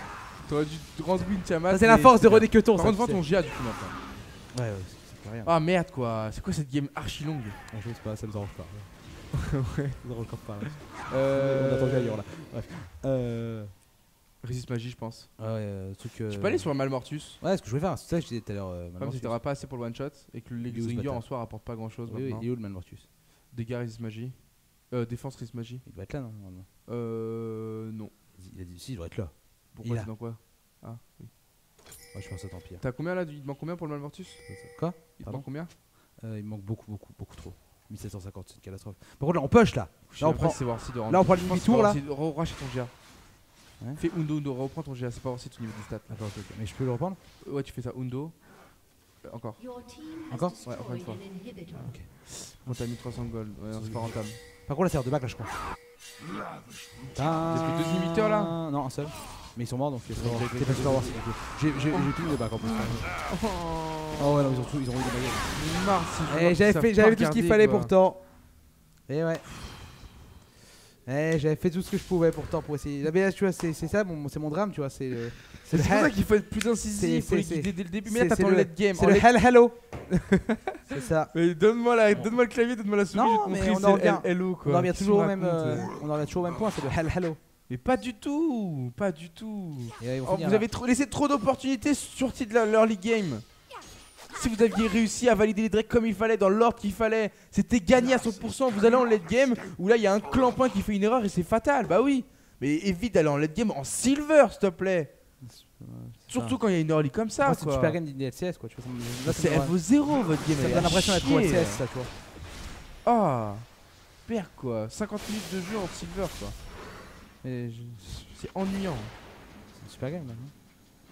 Speaker 1: T'aurais dû rendre win Tiamat.
Speaker 2: C'est la force de. René Queton,
Speaker 1: Par contre, vends ton. GA du coup maintenant.
Speaker 2: Ouais, ouais, c'est rien.
Speaker 1: Ah merde quoi, c'est quoi cette game archi longue?
Speaker 2: Ah, je sais pas, ça nous arrange pas.
Speaker 1: Ouais.
Speaker 2: Ça nous arrange pas. là.
Speaker 1: Euh.
Speaker 2: On attend ailleurs là. Bref. Euh.
Speaker 1: Résiste magie, je pense.
Speaker 2: Ouais, euh, truc. euh,
Speaker 1: Tu peux aller sur un Malmortus.
Speaker 2: Ouais, ce que je voulais faire, c'est ça que je disais tout à l'heure. Euh,
Speaker 1: Même si
Speaker 2: Malmortus.
Speaker 1: t'auras pas assez pour le one shot et que l'exinger
Speaker 2: bâtard
Speaker 1: en soi rapporte pas grand chose
Speaker 2: Oui, oui,
Speaker 1: maintenant.
Speaker 2: il est où le Malmortus?
Speaker 1: Dégâts résiste magie. Euh, défense résiste magie.
Speaker 2: Il doit être là, non normalement.
Speaker 1: Euh. Non.
Speaker 2: Il a dit si, il doit être là.
Speaker 1: Pourquoi
Speaker 2: Il
Speaker 1: c'est dans quoi? Ah oui.
Speaker 2: Ouais, je pense que tant pire.
Speaker 1: T'as combien là? Du- Il te manque combien pour le Malmortus?
Speaker 2: Quoi?
Speaker 1: Il te
Speaker 2: Pardon?
Speaker 1: manque combien?
Speaker 2: Euh, Il manque beaucoup, beaucoup, beaucoup trop. 1750, c'est une catastrophe. Par contre, là, on push là. Là, on prend.
Speaker 1: si c'est Warseed de rendre-
Speaker 2: là, on prend le
Speaker 1: Je pense que
Speaker 2: demi-tour,
Speaker 1: c'est
Speaker 2: là.
Speaker 1: Re- Rachète ton GA.
Speaker 2: Ouais.
Speaker 1: Fais Undo, Undo, reprends ton GA, c'est pas Warseed au niveau des stats.
Speaker 2: Ok, ok. Mais je peux le reprendre?
Speaker 1: Ouais, tu fais ça, Undo. Euh, Encore.
Speaker 2: Encore?
Speaker 1: Ouais, encore une fois. Bon, t'as mis 300 gold. Ouais, non, c'est pas rentable.
Speaker 2: Par contre, là, c'est heure de back là, je crois.
Speaker 1: J'ai plus deux inhibiteurs, là?
Speaker 2: Non, un seul. Mais ils sont morts donc c'est pas
Speaker 1: ok,
Speaker 2: c'est pas
Speaker 1: ok,
Speaker 2: super
Speaker 1: ok.
Speaker 2: J'ai j'ai- j'ai tout de back en plus. Oh ouais, non, ils ont tout, ils ont eu des baguettes.
Speaker 1: Marre,
Speaker 2: Eh, j'avais fait, j'avais tout ce qu'il fallait
Speaker 1: quoi.
Speaker 2: pourtant. Et ouais. Eh, j'avais fait tout ce que je pouvais pourtant pour essayer. La BS, tu vois, c'est ça, c'est mon drame, tu vois. C'est
Speaker 1: pour ça qu'il faut être plus incisif, faut les guider dès le début. Mais là, t'attends
Speaker 2: le-
Speaker 1: late game.
Speaker 2: C'est le hell hello. c'est ça.
Speaker 1: Mais donne-moi donne-moi le clavier, donne-moi la souris.
Speaker 2: Non, mais on en revient-
Speaker 1: hello, quoi.
Speaker 2: On en revient toujours au même.
Speaker 1: me
Speaker 2: euh,
Speaker 1: raconte
Speaker 2: on en revient toujours au même point, c'est le hell hello.
Speaker 1: Mais pas du tout, pas du tout. Oh, vous avez trop- laissé trop d'opportunités sorties de l'early game. Si vous aviez réussi à valider les drakes comme il fallait, dans l'ordre qu'il fallait, c'était gagné à 100%. Vous allez en late game où là il y a un clampin qui fait une erreur et c'est fatal. Bah oui. Mais évite d'aller en late game en silver, s'il te plaît. Surtout quand il y a une early comme ça.
Speaker 2: C'est super game d'LCS quoi. Tu vois, ça me- là, ça
Speaker 1: C'est
Speaker 2: me donne-
Speaker 1: FO0 votre game.
Speaker 2: ça donne l'impression d'être. LCS ça, tu vois.
Speaker 1: Ah, père quoi. 50 minutes de jeu en silver quoi. C'est ennuyant.
Speaker 2: C'est une super game là. non?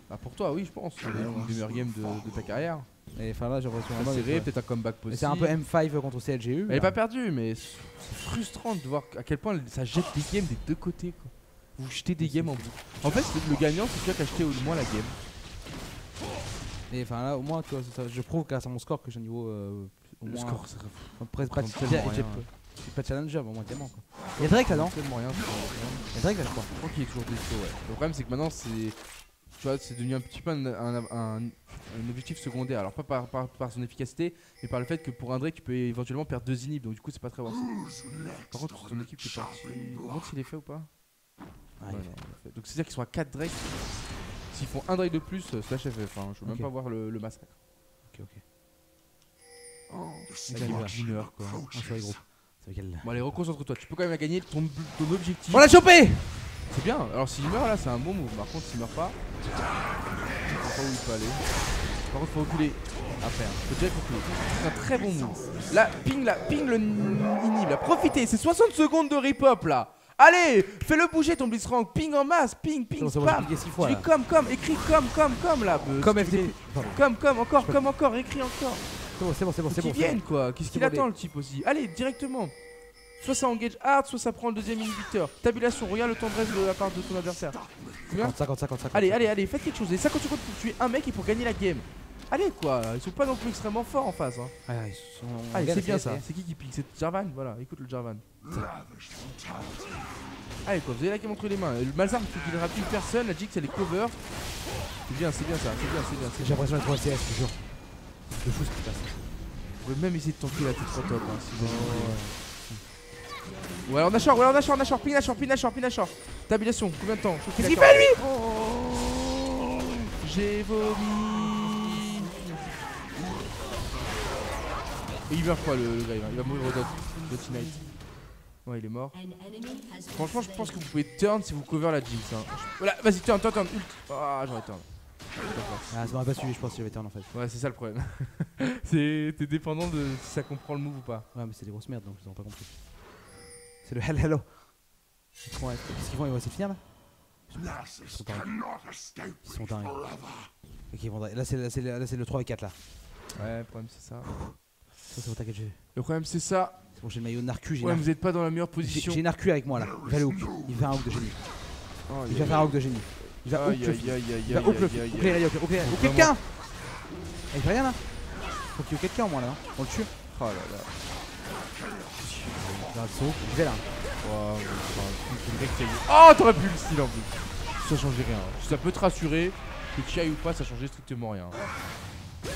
Speaker 1: Bah pour toi, oui, je pense. C'est une des meilleures games de, de ta carrière.
Speaker 2: Et enfin là, j'ai l'impression
Speaker 1: serré,
Speaker 2: d'être-
Speaker 1: peut-être un comeback
Speaker 2: Mais
Speaker 1: possible.
Speaker 2: C'est un peu M5 contre CLGU.
Speaker 1: Elle est pas perdue, mais c'est frustrant de voir à quel point ça jette des games des deux côtés. Quoi. Vous jetez des games en boucle. En fait, le gagnant, c'est celui qui a acheté au moins la game.
Speaker 2: Et enfin là, au moins, tu vois, c'est ça. je prouve grâce à mon score que j'ai un niveau euh, au
Speaker 1: Le
Speaker 2: moins
Speaker 1: score, c'est
Speaker 2: enfin, presque
Speaker 1: tellement
Speaker 2: C'est pas challenger, bon, moi diamant quoi. Y'a Drake là, non
Speaker 1: Tellement rien. c'est rien.
Speaker 2: Y'a Drake là, je crois.
Speaker 1: Je crois qu'il est toujours défaut, ouais. Le problème, c'est que maintenant, c'est. Tu vois, c'est devenu un petit peu un, un- un- un objectif secondaire. Alors, pas par, par- par son efficacité, mais par le fait que pour un Drake, tu peux éventuellement perdre deux inhibs. Donc, du coup, c'est pas très
Speaker 4: next
Speaker 1: Par contre, ton équipe qui est partie. Montre s'il est fait ou pas
Speaker 2: Ah,
Speaker 1: Ouais, non,
Speaker 2: fait.
Speaker 1: Donc, c'est-à-dire qu'ils sont à 4 Drake. S'ils font un Drake de plus, euh, slash FF. Hein. Je veux même pas voir le, le massacre.
Speaker 2: Ok, ok.
Speaker 4: The
Speaker 2: Ok, voilà.
Speaker 1: Mineur, quoi.
Speaker 2: Ah, c'est gros. C'est
Speaker 1: Bon, allez, reconcentre-toi. Tu peux quand même gagner ton, ton objectif.
Speaker 2: On l'a chopé
Speaker 1: C'est bien. Alors s'il meurt là, c'est un bon move. Par contre, s'il meurt pas, pas où il peut aller. Par contre, faut reculer. Après, hein. faut déjà reculer. C'est un très bon move. Là, ping là, ping le inhib là. Profitez, c'est 60 secondes de rip-hop là. Allez, fais-le bouger ton Blitzcrank. Ping en masse, ping, ping, spam.
Speaker 2: cliqué 6
Speaker 1: Tu dis comme, comme, écris comme, comme, comme là.
Speaker 2: Comme.
Speaker 1: Comme, comme, encore, comme, encore, écris encore.
Speaker 2: C'est bon, c'est bon, c'est bon,
Speaker 1: qu'il
Speaker 2: bon.
Speaker 1: vienne
Speaker 2: bon.
Speaker 1: quoi. Qu'est-ce qu'il
Speaker 2: bon,
Speaker 1: attend le type aussi? Allez, directement. Soit ça engage hard, soit ça prend le deuxième inhibiteur. Tabulation, regarde le temps de reste de la part de ton adversaire. Combien
Speaker 2: 50, 50, 50, 50.
Speaker 1: Allez, allez, allez, faites quelque chose. Les 50 secondes pour tuer un mec et pour gagner la game. Allez quoi, ils sont pas non plus extrêmement forts en face. Hein.
Speaker 2: Ah, ils sont.
Speaker 1: Allez, c'est bien ça.
Speaker 2: c'est-
Speaker 1: qui qui pique? C'est Jarvan Voilà, écoute le Jarvan. Allez quoi, vous avez la game entre les mains. Le Malzarm, il faut qu'il rapide personne. La Jix, elle est cover. C'est bien, c'est bien ça. C'est bien, c'est bien.
Speaker 2: J'ai l'impression d'être au CS, je te jure. C'est de fou ce qui se passe.
Speaker 1: Vous pouvez même essayer de tanker la tête trop top. Hein, si vous voulez. Ouais, alors Nashor, ouais, alors Nashor, Nashor, pin Nashor, pin Nashor, pin Nashor. Tabulation, combien de temps Qu'est-ce
Speaker 2: qu'il fait, lui
Speaker 1: J'ai vomi. Et il meurt quoi le, le gars il va- Il va mourir au dot. Knight. Ouais, il est mort. Franchement, je pense que vous pouvez turn si vous cover la Jinx. Hein. Voilà, vas-y, turn, turn, turn. Ult. Ah, j'aurais turn.
Speaker 2: Ah, ça m'aurait pas suivi, je pense, si j'avais turn en fait.
Speaker 1: Ouais, c'est ça le problème. C'est- T'es dépendant de si ça comprend le move ou pas.
Speaker 2: Ouais, mais c'est des grosses merdes donc ils ont pas compris. C'est le hello hello. Ils Qu'est-ce qu'ils font? Ils vont essayer de finir là?
Speaker 4: Nasus
Speaker 2: sont dingues. Ils sont dingues. Ok, ils vont. Là, c'est là, c'est le- là, c'est le 3 et 4 là.
Speaker 1: Ouais, le problème c'est ça.
Speaker 2: C'est.
Speaker 1: Le problème c'est ça.
Speaker 2: C'est bon, j'ai le maillot de Narcu, j'ai
Speaker 1: Ouais,
Speaker 2: Nar-
Speaker 1: vous êtes pas dans la meilleure position.
Speaker 2: j'ai Narcu avec moi là. Il va le hook. Il fait un hook de génie.
Speaker 1: Oh,
Speaker 2: Il va faire un hook de génie. Il va hook
Speaker 1: Aïe
Speaker 2: le
Speaker 1: aïe
Speaker 2: fil.
Speaker 1: aïe aïe
Speaker 2: Il va
Speaker 1: aïe
Speaker 2: hook le Hook quelqu'un Eh, Il fait rien là Faut qu'il y ait quelqu'un au moins là. hein. On le tue.
Speaker 1: Oh là là.
Speaker 2: Dans le saut. Je vais là.
Speaker 1: Oh, t'aurais pu le style en plus. Ça changeait rien. Si ça peut te rassurer, que tu y ailles ou pas, ça changeait strictement rien.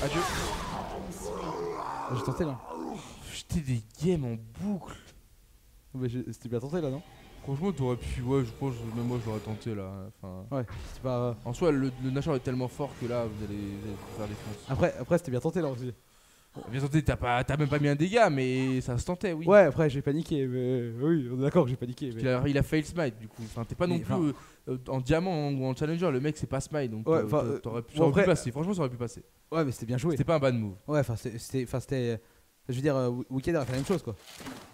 Speaker 1: Adieu.
Speaker 2: J'ai tenté là.
Speaker 1: J'étais des games en boucle.
Speaker 2: Mais j'ai- C'était bien tenté là, non?
Speaker 1: Franchement, t'aurais pu. Ouais, je pense, même moi, j'aurais tenté là. Enfin,
Speaker 2: Ouais. C'est pas. euh,
Speaker 1: en soi, le, le Nashor est tellement fort que là, vous allez, vous allez faire défense.
Speaker 2: Après, après c'était bien tenté là aussi.
Speaker 1: Bien tenté, t'as pas, t'as même pas mis un dégât, mais ça se tentait, oui.
Speaker 2: Ouais, après j'ai paniqué, mais oui, on est d'accord que j'ai paniqué. Mais...
Speaker 1: qu'il a, il a fail smite du coup. Enfin, t'es pas non plus
Speaker 2: enfin-
Speaker 1: euh, euh, en diamant ou en challenger. Le mec, c'est pas smite, donc
Speaker 2: Ouais,
Speaker 1: euh,
Speaker 2: euh,
Speaker 1: t'aurais pu,
Speaker 2: bon,
Speaker 1: ça aurait pu
Speaker 2: après-
Speaker 1: passer. Franchement, ça aurait pu passer.
Speaker 2: Ouais, mais c'était bien joué.
Speaker 1: C'était pas un bad move.
Speaker 2: Ouais, enfin c'était, c'était, enfin c'était, je veux dire, euh, Weekend aurait fait la même chose quoi.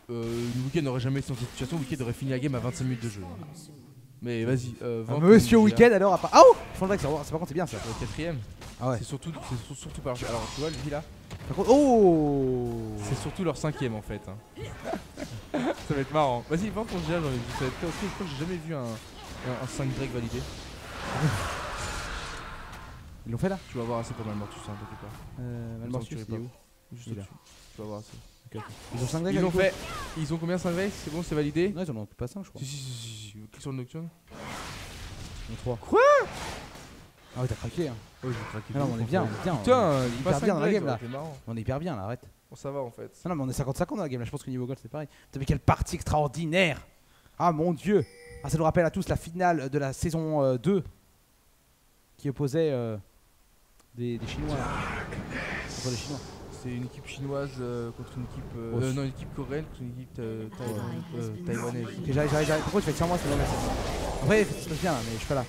Speaker 1: Euh, week-end n'aurait jamais été dans cette situation. Week-end aurait fini la game à 25 minutes de jeu. Mais vas-y, euh,
Speaker 2: Ah,
Speaker 1: vends
Speaker 2: Monsieur Weekend alors, à part... ah oh, ils font le Drake, c'est par contre c'est bien ça.
Speaker 1: Au quatrième,
Speaker 2: Ah ouais.
Speaker 1: c'est surtout, c'est surtout par. Alors, tu vois, lui là,
Speaker 2: Par contre, oh.
Speaker 1: c'est surtout leur cinquième en fait. hein. ça va être marrant. Vas-y, vends ton GA, j'en ai vu. Ça va être ok. Je crois que j'ai jamais vu un, un, un 5 Drake validé.
Speaker 2: Ils l'ont fait là?
Speaker 1: Tu vas avoir assez pour Malmortus, hein, t'inquiète pas.
Speaker 2: Euh,
Speaker 1: que
Speaker 2: il est où?
Speaker 1: Juste
Speaker 2: là.
Speaker 1: Tu vas avoir assez.
Speaker 2: Ils ont 5 Drake
Speaker 1: Ils fait. Ils ont combien 5 Drake? C'est bon, c'est validé?
Speaker 2: Non, ils en ont pas 5 je crois.
Speaker 1: Si, si, si, si, sur le Nocturne.
Speaker 2: Ils ont 3.
Speaker 1: Quoi
Speaker 2: Ah ouais, t'as craqué. Hein.
Speaker 1: Ouais, j'ai craqué.
Speaker 2: Ah non, mais on est bien,
Speaker 1: en
Speaker 2: on est bien.
Speaker 1: Putain,
Speaker 2: on est
Speaker 1: il
Speaker 2: hyper
Speaker 1: passe
Speaker 2: bien dans la game là. On est hyper bien là, arrête.
Speaker 1: Bon, ça va en fait.
Speaker 2: Non, non, mais on est 50-50 dans la game là. Je pense que niveau gold c'est pareil. Putain, mais quelle partie extraordinaire Ah mon dieu Ah, ça nous rappelle à tous la finale de la saison euh, 2 qui opposait euh, des, des Chinois. là. Contre des Chinois.
Speaker 1: C'est une équipe chinoise euh, contre une équipe. euh, non, une équipe coréenne contre une équipe euh, taïwan- euh, taïwanaise.
Speaker 2: J'arrive, j'arrive, j'arrive. Pourquoi tu fais sur moi c'est dommage. En vrai, ça se passe bien mais je suis pas là.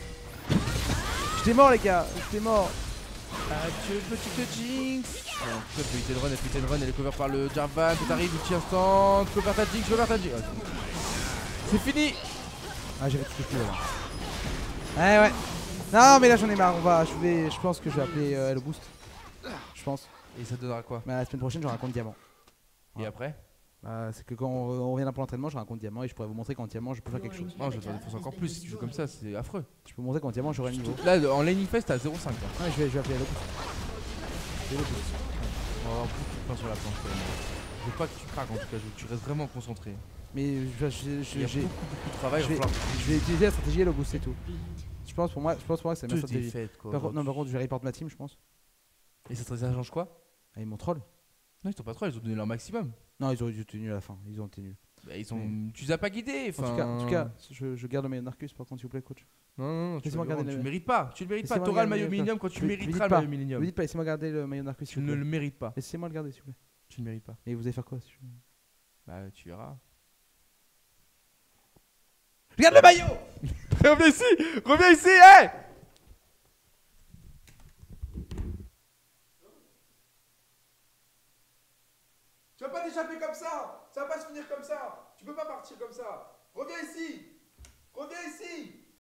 Speaker 2: J'étais mort, les gars, j'étais mort.
Speaker 1: Adieu, petite Jinx Bon, tu peux hit and run, hit and run, elle est cover par le Jarvan, tout arrive, ulti instant, faire ta Jinx, faire ta Jinx. Ah, c'est fini
Speaker 2: Ah, j'avais tout fait là. Ouais, ouais. Non, mais là j'en ai marre. On va, je vais, je pense que je vais appeler euh, Boost. Je pense.
Speaker 1: Et ça te donnera quoi
Speaker 2: Mais la semaine prochaine, j'aurai un compte diamant.
Speaker 1: Et après
Speaker 2: Bah, c'est que quand on, on revient là pour l'entraînement, j'aurai un compte diamant et je pourrais vous montrer qu'en diamant, je peux faire quelque chose.
Speaker 1: Non, je vais te faire défoncer encore plus si tu joues comme ça, c'est affreux.
Speaker 2: Je peux montrer qu'en diamant, j'aurai le niveau.
Speaker 1: Là, en laning fest, t'as 0,5. hein.
Speaker 2: Ouais, je vais, je vais appeler Boost.
Speaker 1: On va avoir beaucoup de points sur la planche. Je veux pas que tu craques en tout cas, je veux que tu restes vraiment concentré.
Speaker 2: Mais je, je- je-
Speaker 1: Il y a
Speaker 2: j'ai-
Speaker 1: beaucoup, beaucoup de travail,
Speaker 2: je vais,
Speaker 1: falloir
Speaker 2: je vais utiliser la stratégie Hello Boost, c'est tout. Je pense pour moi, je pense pour moi que c'est ma stratégie.
Speaker 1: quoi.
Speaker 2: Par non, par contre, je vais report ma team, je pense.
Speaker 1: Et ça te change quoi?
Speaker 2: Ah, ils m'ont troll.
Speaker 1: Non, ils t'ont pas trop, ils ont donné leur maximum.
Speaker 2: Non, ils ont nuls à la fin. Ils ont nuls.
Speaker 1: Bah, ils ont... Tu les as pas guidés.
Speaker 2: En tout cas, en tout cas je, je garde le maillot Narcus par contre, s'il vous plaît, coach.
Speaker 1: Non, non, non, tu, le-
Speaker 2: garder
Speaker 1: tu
Speaker 2: le-
Speaker 1: le mérites pas. Tu le mérites pas.
Speaker 2: Laissez-moi
Speaker 1: T'auras le maillot
Speaker 2: le-
Speaker 1: Millennium quand tu mériteras le maillot
Speaker 2: Ne
Speaker 1: Millennium.
Speaker 2: me dites pas, laissez-moi garder le maillot Narcus.
Speaker 1: Tu ne le mérites pas.
Speaker 2: Laissez-moi le garder, s'il vous plaît.
Speaker 1: Tu ne le mérites pas.
Speaker 2: Et vous allez faire quoi si je...
Speaker 1: Bah, tu verras.
Speaker 2: Regarde le maillot
Speaker 1: Reviens ici Reviens ici, hé Tu vas pas t'échapper comme ça. Ça va pas se finir comme ça. Tu peux pas partir comme ça. Reviens ici. Reviens ici